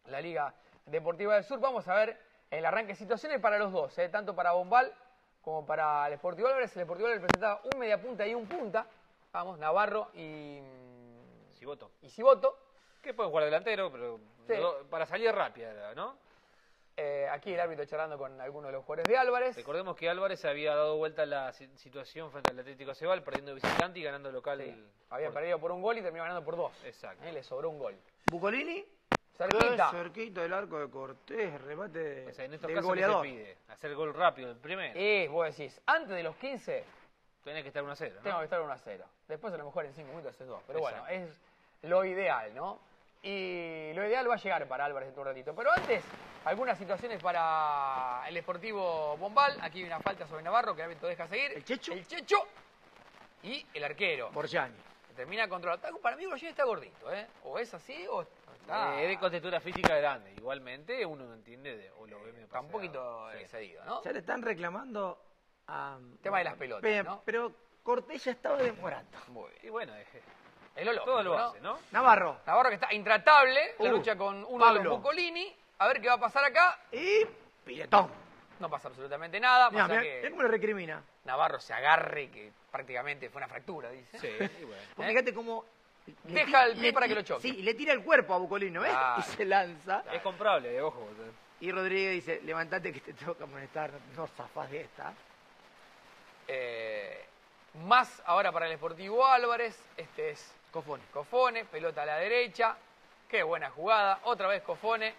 la Liga Deportiva del Sur. Vamos a ver el arranque situaciones para los dos, ¿eh? tanto para Bombal como para el Sportivo Álvarez. El Sportivo Álvarez presentaba un media punta y un punta. Vamos, Navarro y, Si voto. y Ciboto. Que puede jugar delantero, pero Sí. para salir rápida, ¿no? Eh, aquí el árbitro charlando con algunos de los jugadores de Álvarez. Recordemos que Álvarez había dado vuelta la si- situación frente al Atlético Cebal, perdiendo visitante y ganando local. Sí, Había por- perdido por un gol y terminó ganando por dos. Exacto. Eh, Le sobró un gol. Bucolini. Cerquita. Eh, cerquita del arco de Cortés, remate de- O sea, en estos del casos, ¿qué goleador. se pide? Hacer gol rápido, el primero. Y vos decís, antes de los 15 Tenés que estar 1 a 0, ¿no? tengo que estar 1 a 0. Después a lo mejor en 5 minutos haces 2. Pero bueno, es lo ideal, ¿no? Y lo ideal va a llegar para Álvarez en un ratito. Pero antes, algunas situaciones para el Deportivo Bombal. Aquí hay una falta sobre Navarro que el árbitro deja seguir. El Checho. El Checho y el arquero. Borgiani. Termina controlado. Para mí Borgiani está gordito, ¿eh? O es así o está... Eh, es de contextura física grande. Igualmente uno no entiende de- o lo ve medio Está un poquito Sí. excedido, ¿no? Ya le están reclamando a... Tema de las pelotas, Pe- ¿no? Pero Cortés ya estaba demorando. Muy bien. Y bueno, es- Es lo lógico, todo lo ¿no? hace, ¿no? Navarro. Navarro que está intratable, la Uh, lucha con uno de Pablo. los Bucolini. A ver qué va a pasar acá. Y piletón. No pasa absolutamente nada. Mirá, Pasa mirá, que mirá cómo le recrimina. Navarro se agarre, que prácticamente fue una fractura, dice. Sí, y bueno. Vos ¿Eh? Fíjate cómo... le Deja ti- el pie le para ti- que lo choque. Sí, y le tira el cuerpo a Bucolino, ¿ves? Claro. Y se lanza. Es comprable, eh, ojo. Y Rodríguez dice, levantate que te tengo que amonestar, no zafás de esta. Eh, más ahora para el Sportivo Álvarez. Este es Cofone. Cofone, pelota a la derecha. Qué buena jugada. Otra vez Cofone.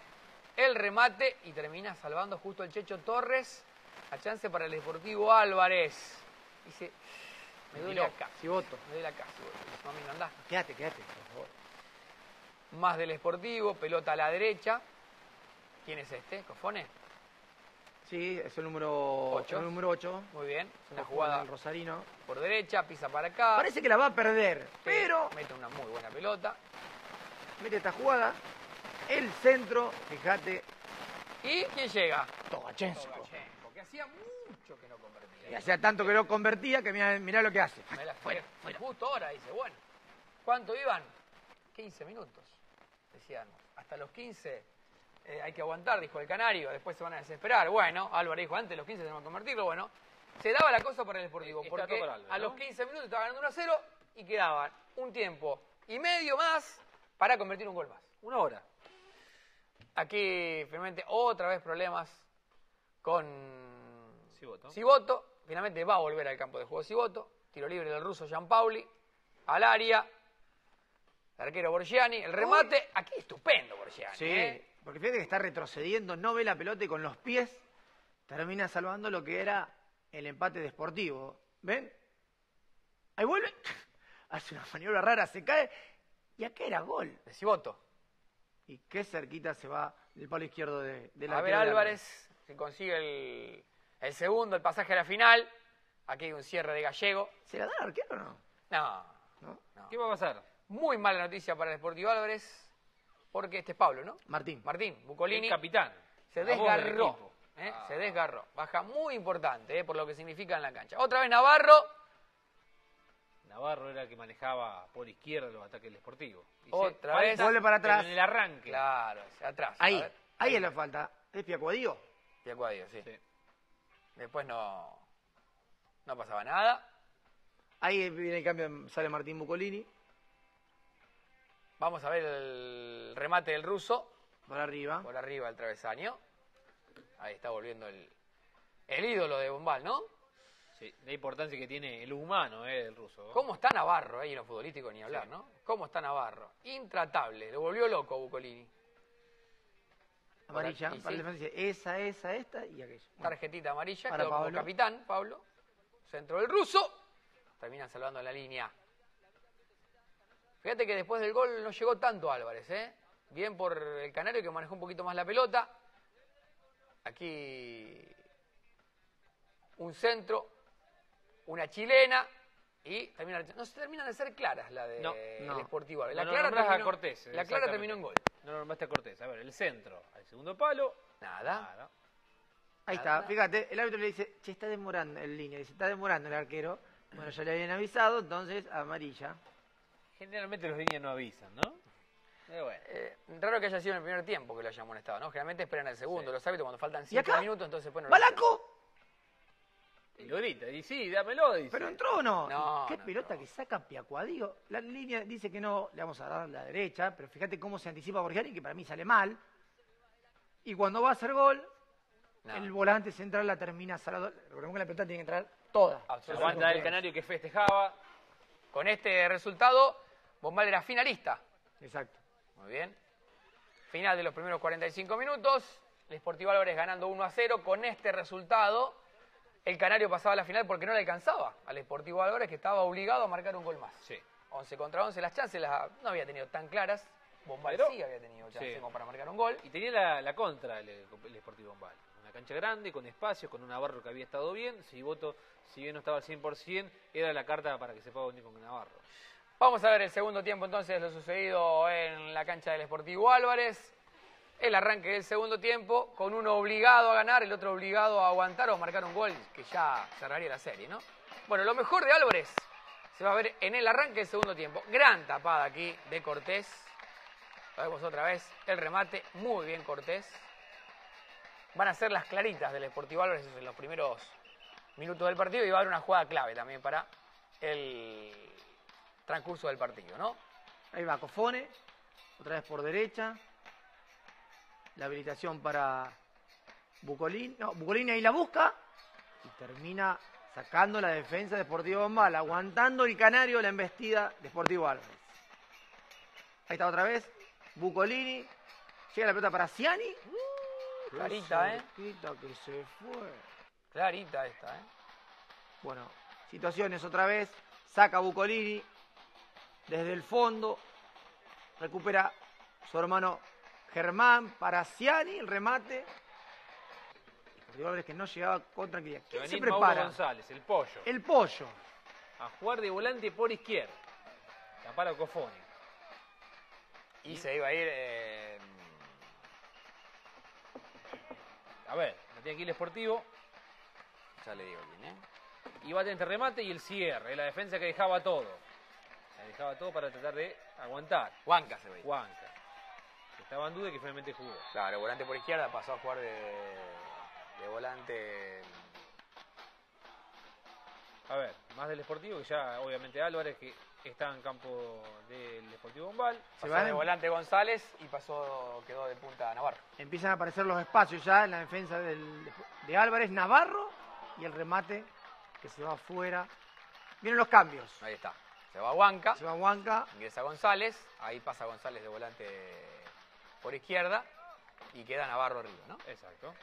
El remate y termina salvando justo el Checho Torres. A chance para el Deportivo Álvarez. Dice, me duele acá. Si voto. Me duele acá. si voto. Mami, no andás. Quédate, quédate, por favor. Más del Sportivo, pelota a la derecha. ¿Quién es este? ¿Cofone? Sí, es el número Ocho. el número 8. Muy bien. Una Una jugada del Rosarino. por derecha, pisa para acá. Parece que la va a perder, Sí, pero Mete una muy buena pelota. mete esta jugada. El centro, fíjate, ¿Y quién llega? Togachenko. Togachenko, que hacía mucho que no convertía. Y hacía tanto que lo convertía que mirá, mirá lo que hace. Me la Fuera, fue justo ahora, dice. Bueno, ¿cuánto iban? 15 minutos. Decían, hasta los 15 eh, hay que aguantar, dijo el canario. Después se van a desesperar. Bueno, Álvaro dijo, antes los 15 tenemos que convertirlo. Bueno, se daba la cosa para el Deportivo. Está Porque a los 15 minutos estaba ganando 1 a 0 y quedaban un tiempo y medio más para convertir un gol más. Una hora. Aquí, finalmente, otra vez problemas con Siboto. Siboto. Finalmente va a volver al campo de juego Siboto. Tiro libre del ruso Gianpauli. Al área. El arquero Borgiani. El remate. Aquí estupendo Borgiani. Sí, ¿eh? Porque fíjate que está retrocediendo, no ve la pelota y con los pies termina salvando lo que era el empate de Sportivo. ¿Ven? Ahí vuelve, hace una maniobra rara, se cae y acá era gol. De Siboto. Y qué cerquita se va del palo izquierdo de, del A ver de Álvarez. Que consigue el, el segundo, el pasaje a la final. Aquí hay un cierre de Gallego. ¿Se la da al arquero o no? No. ¿No? no. ¿Qué va a pasar? Muy mala noticia para el Sportivo Álvarez. Porque este es Pablo, ¿no? Martín. Martín, Bucolini. El capitán. Se desgarró. ¿eh? Ah. Se desgarró. Baja muy importante ¿eh? por lo que significa en la cancha. Otra vez Navarro. Navarro era el que manejaba por izquierda los ataques del Sportivo. Dice, Otra vez. Vuelve para atrás. En el arranque. Claro, hacia atrás. A Ahí, ahí es la falta. ¿Es Piacuadío? Piacuadío, sí. Sí. Después no, no pasaba nada. Ahí viene el cambio, sale Martín Bucolini, Vamos a ver el remate del ruso. por arriba. Por arriba el travesaño. Ahí está volviendo el, el ídolo de Bombal, ¿no? Sí, la importancia que tiene el humano, eh, el ruso. ¿Cómo está Navarro? Eh? Y en lo futbolístico ni hablar, ¿no? ¿Cómo está Navarro? Intratable. Lo volvió loco a Bucolini. Amarilla, Y para sí. el esa, esa, esta y aquella. Tarjetita amarilla, Para quedó como capitán, Pablo. Centro del ruso. Terminan salvando la línea. Fíjate que después del gol no llegó tanto Álvarez, ¿eh? Bien por el Canario que manejó un poquito más la pelota. Aquí un centro, una chilena y termina, no se terminan de ser claras la de No, no. el Sportivo. La No, no clara a terminó, Cortés, la clara terminó en gol. No no nombraste a Cortés. A ver, el centro, al segundo palo. Nada. Nada. Ahí está, fíjate, el árbitro le dice, che, está demorando el línea, dice, está demorando el arquero. Bueno, ya le habían avisado, entonces amarilla. Generalmente los líneas no avisan, ¿no? Eh, bueno. Eh, raro que haya sido en el primer tiempo que lo hayan amonestado, ¿no? Generalmente esperan el segundo. Sí. Los árbitros cuando faltan ¿Y 5 acá? minutos, entonces ponen... ¡Balaco! Y lo grita, y sí, dámelo, dice. ¿Pero entró o no? No, ¿Qué no pelota que saca Piacuadío? La línea dice que no, le vamos a dar la derecha, pero fíjate cómo se anticipa Borgiani, que para mí sale mal. Y cuando va a hacer gol, No. el volante central la termina Salado. Recordemos que la pelota tiene que entrar toda. Aguanta el canario que festejaba. Con este resultado, Bombal era finalista. Exacto. Muy bien. Final de los primeros 45 minutos. El Sportivo Álvarez ganando 1 a 0. Con este resultado, el Canario pasaba a la final porque no le alcanzaba al Sportivo Álvarez, que estaba obligado a marcar un gol más. Sí. 11 contra 11. Las chances las no había tenido tan claras. Bombal Pero- sí había tenido chances Sí. como para marcar un gol. Y tenía la, la contra el, el Sportivo Bombal. Una cancha grande, con espacio, con un Navarro que había estado bien. Si voto, si bien no estaba al 100%, era la carta para que se pueda unir con Navarro. Vamos a ver el segundo tiempo entonces, lo sucedido en la cancha del Sportivo Álvarez. El arranque del segundo tiempo, con uno obligado a ganar, el otro obligado a aguantar o marcar un gol que ya cerraría la serie, ¿no? Bueno, lo mejor de Álvarez se va a ver en el arranque del segundo tiempo. Gran tapada aquí de Cortés. Lo vemos otra vez, el remate, muy bien Cortés. Van a ser las claritas del Sportivo Álvarez en los primeros minutos del partido y va a haber una jugada clave también para el transcurso del partido, ¿no? Ahí va Cofone, otra vez por derecha. La habilitación para Bucolín. No, Bucolín ahí la busca y termina sacando la defensa de Sportivo Bombal, aguantando el canario la embestida de Sportivo Álvarez. Ahí está otra vez. Bucolini. Llega la pelota para Ciani. Clarita, ¿eh? Cerquita que se fue. Clarita esta, ¿eh? Bueno, situaciones otra vez. Saca Bucolini desde el fondo. Recupera su hermano Germán para Ciani, el remate. Álvarez que no llegaba con tranquilidad. Se ¿Quién venía se Mauro prepara? González, el pollo. El pollo. A jugar de volante por izquierda. Tapar a Cofoni. Y se iba a ir. eh, A ver, la tiene aquí el Sportivo. ya le digo bien, ¿eh? Y va a tener este remate y el cierre. La defensa que dejaba todo. Dejaba todo para tratar de aguantar. Huanca se veía. Huanca. Que estaba en duda y que finalmente jugó. Claro, volante por izquierda pasó a jugar de, de volante. A ver, más del Sportivo, que ya obviamente Álvarez, que está en campo del Sportivo Bombal. Pasó van de volante González y pasó, quedó de punta Navarro. Empiezan a aparecer los espacios ya en la defensa del- de Álvarez, Navarro y el remate que se va afuera. Vienen los cambios. Ahí está. Se va Huanca, Se va Huanca. ingresa González, ahí pasa González de volante por izquierda y queda Navarro arriba, ¿no? Exacto.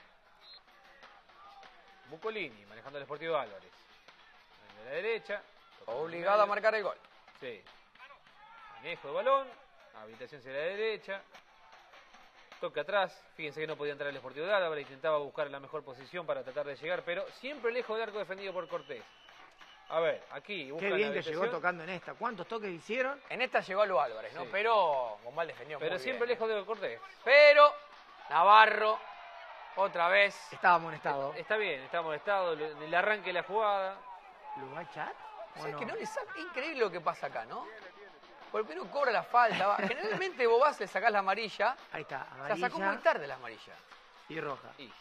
Bucolini, manejando el Sportivo Álvarez. De la derecha. Obligado a marcar el gol. Sí. Manejo de balón. Habilitación hacia la derecha. Toque atrás. Fíjense que no podía entrar el Sportivo de Álvarez. Intentaba buscar la mejor posición para tratar de llegar, pero siempre lejos del arco defendido por Cortés. A ver, aquí. Qué bien que llegó tocando en esta. ¿Cuántos toques hicieron? En esta llegó a Lu Álvarez, ¿no? Sí. Pero Bombal defendió Pero muy siempre bien. lejos de Cortés. Pero Navarro, otra vez. Estaba amonestado. Está bien, está molestado. En el arranque de la jugada. ¿Lo va a echar? ¿O ¿Sabes no? que no le saca? Es increíble lo que pasa acá, ¿no? Porque primero cobra la falta. Generalmente vos vas, le sacás la amarilla. Ahí está, La sacó muy tarde la amarilla. y roja. Y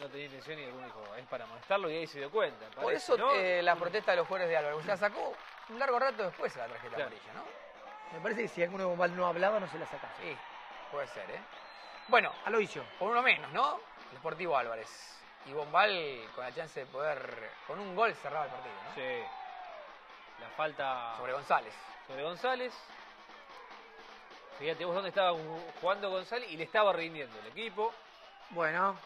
no tenía intención y alguno dijo, es para molestarlo y ahí se dio cuenta. Por eso ¿no? eh, la protesta de los jugadores de Álvaro. Sea, sacó un largo rato después la tarjeta Claro. amarilla, ¿no? Me parece que si alguno de Bombal no hablaba, no se la sacaba. Sí, puede ser, ¿eh? Bueno, Aloisio. por uno menos, ¿no? El Sportivo Álvarez. Y Bombal con la chance de poder, con un gol, cerrar el partido, ¿no? Sí. La falta Sobre González. sobre González. Fíjate vos dónde estaba jugando González y le estaba rindiendo el equipo. Bueno,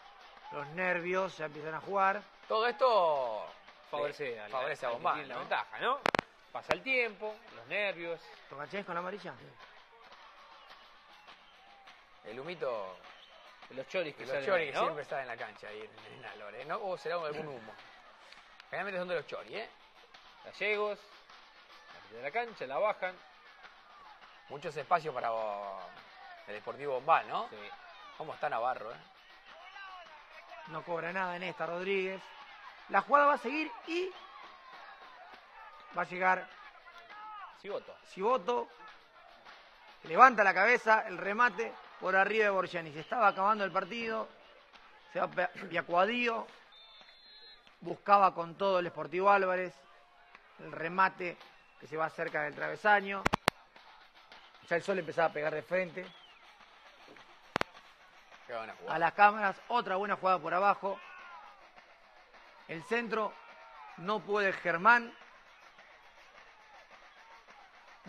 los nervios ya empiezan a jugar. Todo esto Favorece, al- favorece a al que Bombal, tiene la ventaja, ¿no? Pasa el tiempo, los nervios. ¿Tocachés con la amarilla? El humito Los choris que de los salen choris ¿no? siempre están en la cancha ahí en, en Álvarez, ¿no? O será algún humo. Generalmente son de los choris, ¿eh? Gallegos, la de la cancha, la bajan. Muchos espacios para el Deportivo Bombal, ¿no? Sí. ¿Cómo está Navarro, eh? No cobra nada en esta Rodríguez. La jugada va a seguir y va a llegar Sí, voto. Siboto. Levanta la cabeza, el remate por arriba de Borgiani. Se estaba acabando el partido. Se va Pia- Piacuadío. buscaba con todo el Sportivo Álvarez, el remate que se va cerca del travesaño. Ya el sol empezaba a pegar de frente. A las cámaras, otra buena jugada por abajo. El centro, no puede Germán.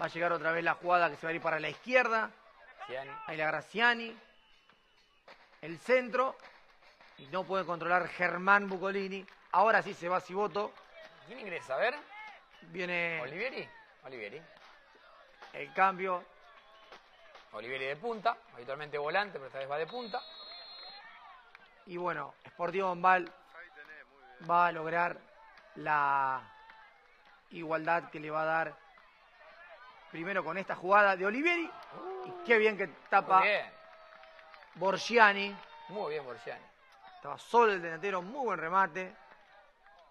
Va a llegar otra vez la jugada que se va a ir para la izquierda. Ahí la Graciani. El centro. Y no puede controlar Germán Bucolini. Ahora sí se va Ciboto. ¿Quién ingresa? A ver. Viene ¿Olivieri? Olivieri. el cambio. Olivieri de punta, habitualmente volante, pero esta vez va de punta. Y bueno, Sportivo Bombal va a lograr la igualdad que le va a dar primero con esta jugada de Olivieri. Y qué bien que tapa Muy bien, Borgiani. muy bien Borgiani. Estaba solo el delantero, muy buen remate.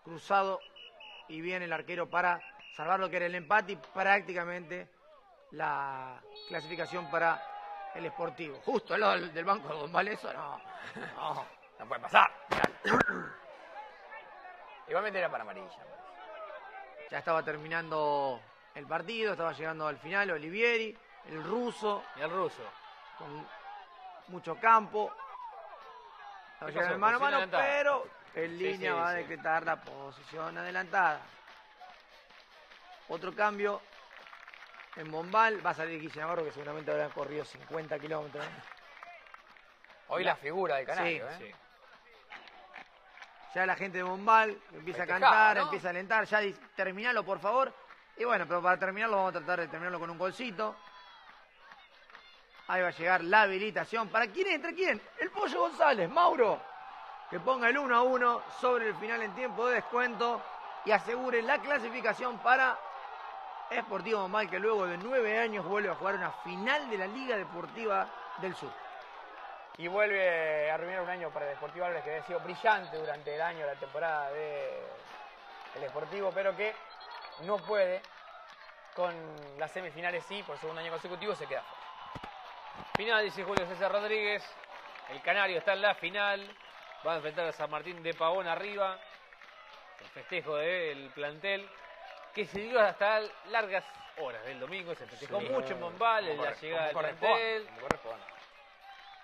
Cruzado y viene el arquero para salvar lo que era el empate y prácticamente la clasificación para el Sportivo. Justo al lado del- banco de Bombal, eso no. no. No puede pasar. Igualmente era para amarilla. Ya estaba terminando el partido, estaba llegando al final Olivieri, el ruso, Y el ruso. con mucho campo. Estaba ¿Qué llegando el mano a mano, pero en Sí, línea sí, va a decretar la posición adelantada. Otro cambio en Bombal, va a salir Guille Navarro que seguramente habrá corrido 50 kilómetros. Hoy la figura del canario, Sí, ¿eh? Ya la gente de Bombal empieza a cantar, ¿no? empieza a alentar, ya dice, terminalo por favor. Y bueno, pero para terminarlo vamos a tratar de terminarlo con un golcito. Ahí va a llegar la habilitación. ¿Para quién entra? ¿Quién? El Pollo González, Mauro. Que ponga el 1 a 1 sobre el final en tiempo de descuento y asegure la clasificación para Esportivo Bombal, que luego de nueve años vuelve a jugar una final de la Liga Deportiva del Sur. Y vuelve a arruinar un año para el Deportivo Álvarez que había sido brillante durante el año, la temporada de el Deportivo, pero que no puede con las semifinales sí, por segundo año consecutivo se queda fuera. Final, dice Julio César Rodríguez. El Canario está en la final. Va a enfrentar a San Martín de Pavón arriba. El festejo del plantel. Que se dio hasta largas horas del domingo. Se festejó Sí. mucho en Bombal, en la llegada del plantel.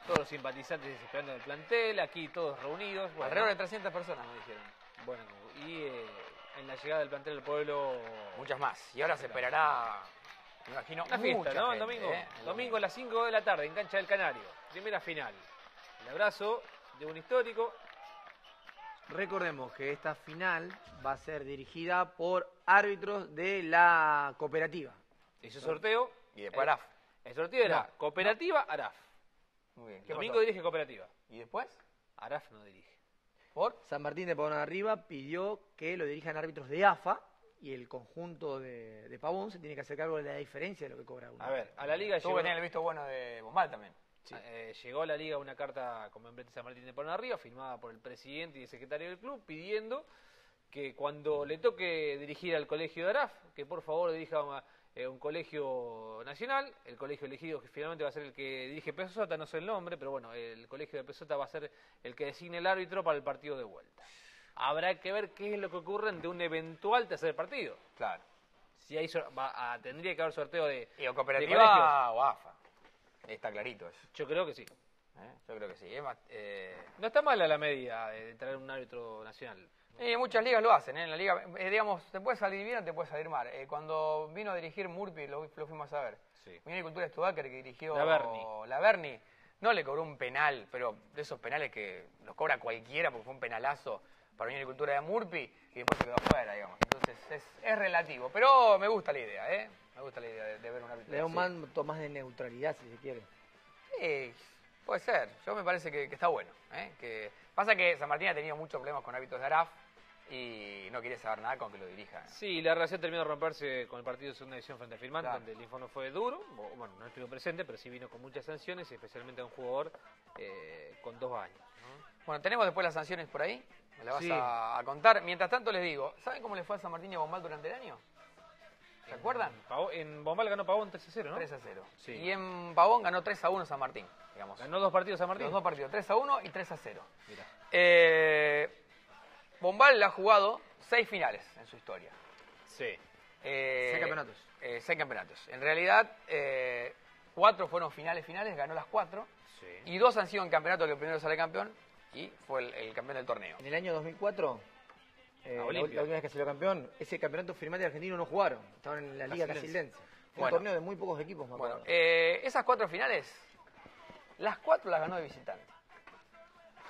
Todos los simpatizantes esperando el plantel. Aquí todos reunidos. Bueno, Alrededor de 300 personas me dijeron. bueno, y eh, en la llegada del plantel del pueblo. Muchas más. Y ahora se esperará, me imagino, Una fiesta, mucha ¿no? El gente, domingo. ¿eh? El domingo a las 5 de la tarde en Cancha del Canario. Primera final. El abrazo de un histórico. Recordemos que esta final va a ser dirigida por árbitros de la cooperativa. Hizo sorteo. Y después Araf. El sorteo era No. Cooperativa Araf. Muy bien. ¿Qué Domingo pasó? dirige Cooperativa. ¿Y después? Araf no dirige. ¿Por? San Martín de Pavón arriba pidió que lo dirijan árbitros de AFA y el conjunto de, de Pavón se tiene que hacer cargo de la diferencia de lo que cobra uno. A ver, a la liga Tuvo llegó, tener el visto bueno de Bombal también. Eh, llegó a la liga una carta con membrete San Martín de Pavón arriba, firmada por el presidente y el secretario del club, pidiendo que cuando le toque dirigir al colegio de Araf, que por favor dirija a eh, un colegio nacional, el colegio elegido que finalmente va a ser el que dirige Pesota, no sé el nombre, pero bueno, el colegio de Pesota va a ser el que designe el árbitro para el partido de vuelta. Habrá que ver qué es lo que ocurre ante un eventual tercer partido. Claro. Si hay va a- tendría que haber sorteo de, Y o de cooperativa o AFA. Está clarito eso. Yo creo que sí. ¿eh? Yo creo que sí. Es más, eh, No está mala la medida de, traer un árbitro nacional. Y muchas ligas lo hacen, ¿eh? En la liga, eh, digamos, te puede salir bien o te puede salir mal. Eh, cuando vino a dirigir Murphy, lo, lo fuimos a ver. Sí. De Cultura Stubaker que dirigió La Berni. la Berni. No le cobró un penal, pero de esos penales que los cobra cualquiera porque fue un penalazo para Unión y Cultura de Murphy y después se quedó afuera, digamos. Entonces es, es relativo. Pero me gusta la idea, ¿eh? Me gusta la idea de, de ver un árbitro. Le da un manto más de neutralidad si se quiere. Sí, puede ser. Yo me parece que, que está bueno. ¿eh? Que, pasa que San Martín ha tenido muchos problemas con árbitros de Araf y no quiere saber nada con que lo dirija. Sí, la relación terminó de romperse con el partido de segunda división frente a Firmante, Claro. donde el informe fue duro. Bueno, no estuvo presente, pero sí vino con muchas sanciones, especialmente a un jugador eh, con dos años. Bueno, tenemos después las sanciones por ahí. Me las vas Sí. a, a contar. Mientras tanto les digo, ¿saben cómo le fue a San Martín y a Bombal durante el año? ¿Se acuerdan? En, Pavón- en Bombal ganó Pavón 3 a 0, ¿no? 3 a 0. Sí. Y en Pavón ganó 3 a 1 San Martín, digamos. Ganó dos partidos San Martín. Los dos partidos, 3 a 1 y 3 a 0. Mirá. Eh, Bombal ha jugado seis finales en su historia. Sí. Eh, Seis campeonatos. eh, seis campeonatos. En realidad, eh, cuatro fueron finales finales, ganó las cuatro. Sí. Y dos han sido en campeonato que el primero sale campeón y fue el, el campeón del torneo. En el año 2004, eh, la, última vez que salió campeón, ese campeonato firmante argentino no jugaron. Estaban en la Liga. Casildense. Fue Bueno. un torneo de muy pocos equipos, me Bueno, acuerdo. eh, esas cuatro finales, las cuatro las ganó de visitante.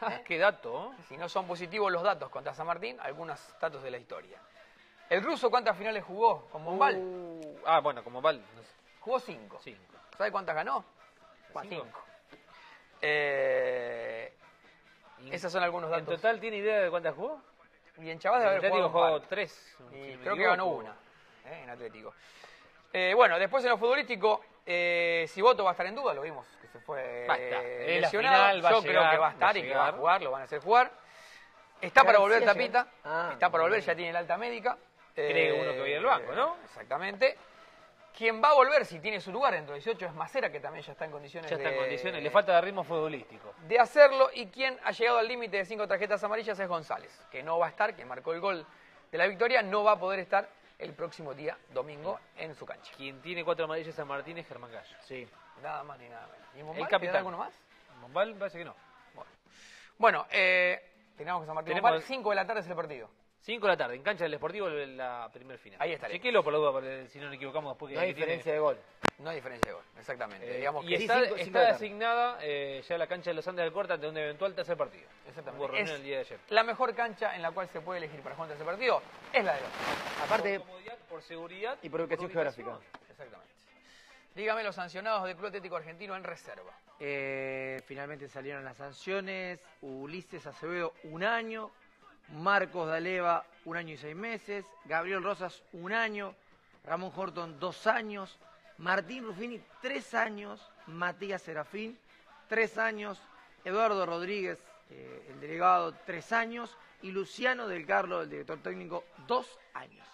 Ah, qué dato. ¿eh? Si no son positivos los datos contra San Martín, algunos datos de la historia. ¿El ruso cuántas finales jugó con Bombal? Uh, ah, bueno, como Val. no sé, Jugó cinco. cinco. ¿Sabe cuántas ganó? Cinco. Eh, esos son algunos ¿En datos. total tiene idea de cuántas jugó? Y en Chavás debe haber Atlético jugado jugó tres. Y si creo que ganó una eh, en Atlético. Eh, bueno, después en lo futbolístico, eh, Siboto va a estar en duda, lo vimos que se fue eh, la lesionado. final Yo creo que va a va a estar y que va a jugar, lo van a hacer jugar. Está para volver García Tapita, Ah, está para volver, bien. ya tiene el alta médica. Eh, Cree uno que ir al banco, ¿no? Exactamente. Quien va a volver, si tiene su lugar dentro de 18, es Macera, que también ya está en condiciones Ya está en de- condiciones. Le falta de ritmo futbolístico. de hacerlo y quien ha llegado al límite de cinco tarjetas amarillas es González, que no va a estar, que marcó el gol de la victoria, no va a poder estar el próximo día, domingo, en su cancha. Quien tiene cuatro amarillas San Martín es Germán Gallo. Sí. Nada más ni nada menos. ¿Y Bombal? El ¿Queda capitán. alguno más? Bombal parece que no. Bueno, eh, tenemos que San Martín Tenemos- Bombal, 5 de la tarde es el partido. 5 de la tarde, en cancha del Deportivo, la primer final. Ahí estaremos. Chequelo por la duda, si no nos equivocamos después que No hay que tiene- diferencia de gol. No hay diferencia de gol, exactamente. Eh, Digamos y que está, sí, cinco- cinco está de la tarde. asignada eh, ya la cancha de los Andes del Corta ante un eventual tercer partido. Exactamente. Hubo reunión Es el día de ayer. la mejor cancha en la cual se puede elegir para jugar ese partido es la de los. Aparte, Por comodidad, por seguridad y por ubicación geográfica. Exactamente. Dígame los sancionados del Club Atlético Argentino en reserva. Eh, finalmente salieron las sanciones. Ulises Acevedo, un año. Marcos Daleva, un año y seis meses. Gabriel Rosas, un año. Ramón Horton, dos años. Martín Rufini, tres años. Matías Serafín, tres años. Eduardo Rodríguez, eh, el delegado, tres años. Y Luciano del Carlo, el director técnico, dos años.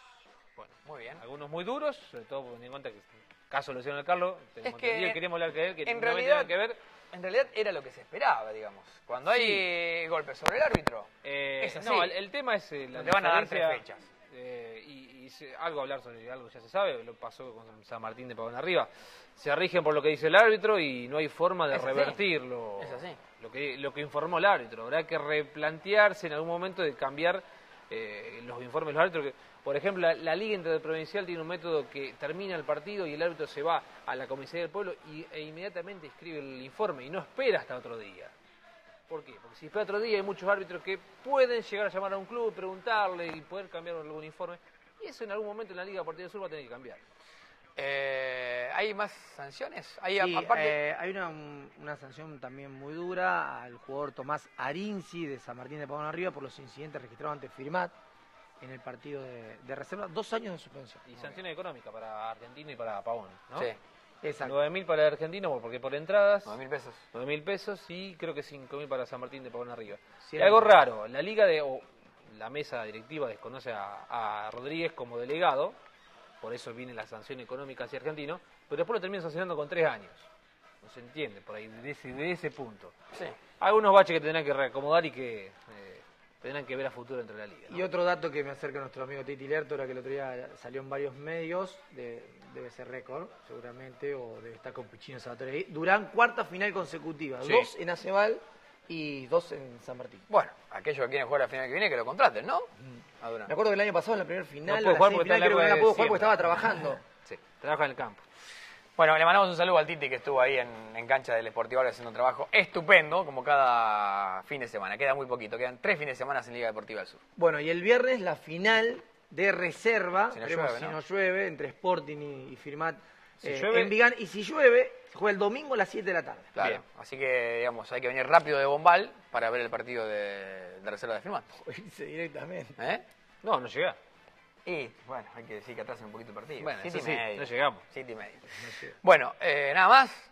Bueno, Muy bien. algunos muy duros, sobre todo teniendo en cuenta que caso Luciano del Carlo, tenemos que, queremos hablar que él, que en no realidad- tiene que ver. En realidad era lo que se esperaba, digamos. Cuando hay golpes sobre el árbitro, Eh, Es así. no, el, el tema es eh, la te van a dar tres fechas. eh, y, y se- algo hablar sobre algo ya se sabe, lo pasó con San Martín de Pavón Arriba. Se rigen por lo que dice el árbitro y no hay forma de Es así. revertirlo. Es así. Lo que, lo que informó el árbitro. Habrá que replantearse en algún momento de cambiar eh, los informes de los árbitros. Que, por ejemplo, la, la Liga Interprovincial tiene un método que termina el partido y el árbitro se va a la comisaría del pueblo y, e inmediatamente escribe el informe y no espera hasta otro día. ¿Por qué? Porque si espera otro día hay muchos árbitros que pueden llegar a llamar a un club, preguntarle y poder cambiar algún informe. Y eso en algún momento en la Liga Partido Sur va a tener que cambiar. eh, ¿hay más sanciones? Hay, Sí, aparte, eh, hay una, una sanción también muy dura al jugador Tomás Arinzi de San Martín de Pavón Arriba por los incidentes registrados ante Firmat en el partido de, de reserva. Dos años de suspensión. Y sanciones económicas para Argentina y para Pavón, ¿no? sí, Exacto. 9.000 para el argentino, porque por entradas, 9 mil pesos. 9.000 pesos y creo que 5.000 para San Martín de Pavón Arriba. Sí, Y algo raro, la liga de, o la mesa directiva desconoce a, a Rodríguez como delegado, por eso viene la sanción económica hacia argentino, pero después lo terminan sancionando con tres años. No se entiende por ahí, de ese, de ese punto. Sí. Algunos baches que tendrán que reacomodar y que eh, tendrán que ver a futuro entre la liga. ¿no? Y otro dato que me acerca nuestro amigo Titi Lertora, que el otro día salió en varios medios, de- debe ser récord, seguramente, o debe estar con Pichino Salvatore ahí. Durán, cuarta final consecutiva. Sí. Dos en Aceval y dos en San Martín. Bueno, aquellos que quieren jugar la final que viene, que lo contraten, ¿no? A Durán. Me acuerdo que el año pasado en la primera final, No jugar porque creo que no la jugar porque estaba trabajando. Sí, trabaja en el campo. Bueno, le mandamos un saludo al Titi que estuvo ahí en, en cancha del Esportivo ahora haciendo un trabajo estupendo, como cada fin de semana. Queda muy poquito, quedan tres fines de semana en Liga Deportiva del Sur. Bueno, y el viernes la final de reserva, Si no veremos llueve, si ¿no? no llueve, entre Sporting y, y Firmat Si eh, llueve- en Vigán. Y si llueve, se juega el domingo a las 7 de la tarde. Claro. Bien. Así que, digamos, hay que venir rápido de Bombal para ver el partido de, de reserva de Firmat. Irse directamente. ¿Eh? No, no llega. Y, bueno, hay que decir que atrasen un poquito el partido. Bueno, Siete eso y sí, medio. no llegamos. Siete y medio. Bueno, eh, nada más.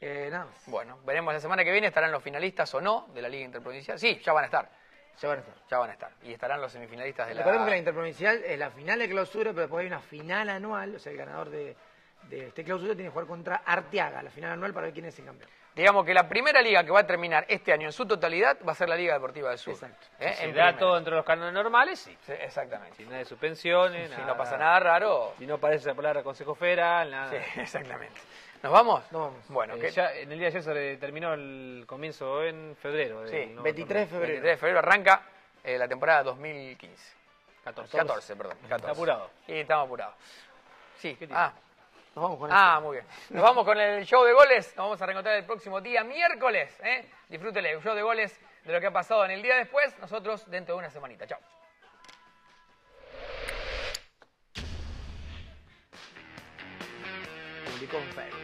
Eh, nada más. Bueno, veremos la semana que viene, estarán los finalistas o no de la Liga Interprovincial. Sí, ya van a estar. Ya van a estar. Ya van a estar. Y estarán los semifinalistas de la... Recordemos que la interprovincial es la final de clausura, pero después hay una final anual, o sea, el ganador de, de este clausura tiene que jugar contra Arteaga, la final anual para ver quién es el campeón. Digamos que la primera liga que va a terminar este año en su totalidad va a ser la Liga Deportiva del Sur. Exacto. ¿eh? Si En da primera. todo dentro de los cánones normales, sí. Sí, exactamente. Sin nada de suspensiones, Si no pasa nada raro. Si no aparece la palabra Consejo Federal, nada. Sí, exactamente. ¿Nos vamos? Nos vamos. Bueno, Eh, que ya en el día de ayer se terminó el comienzo en febrero. Sí, nuevo 23 de febrero. 23 de febrero arranca eh, la temporada 2015. 14. 14, perdón. 14. Está apurado. Sí, estamos apurados. Sí, ¿Qué ah, Nos vamos con ah, muy bien. Nos vamos con el show de goles. Nos vamos a reencontrar el próximo día, miércoles. ¿eh? Disfrútele, un show de goles de lo que ha pasado en el día después. Nosotros dentro de una semanita. Chao. Publicó un.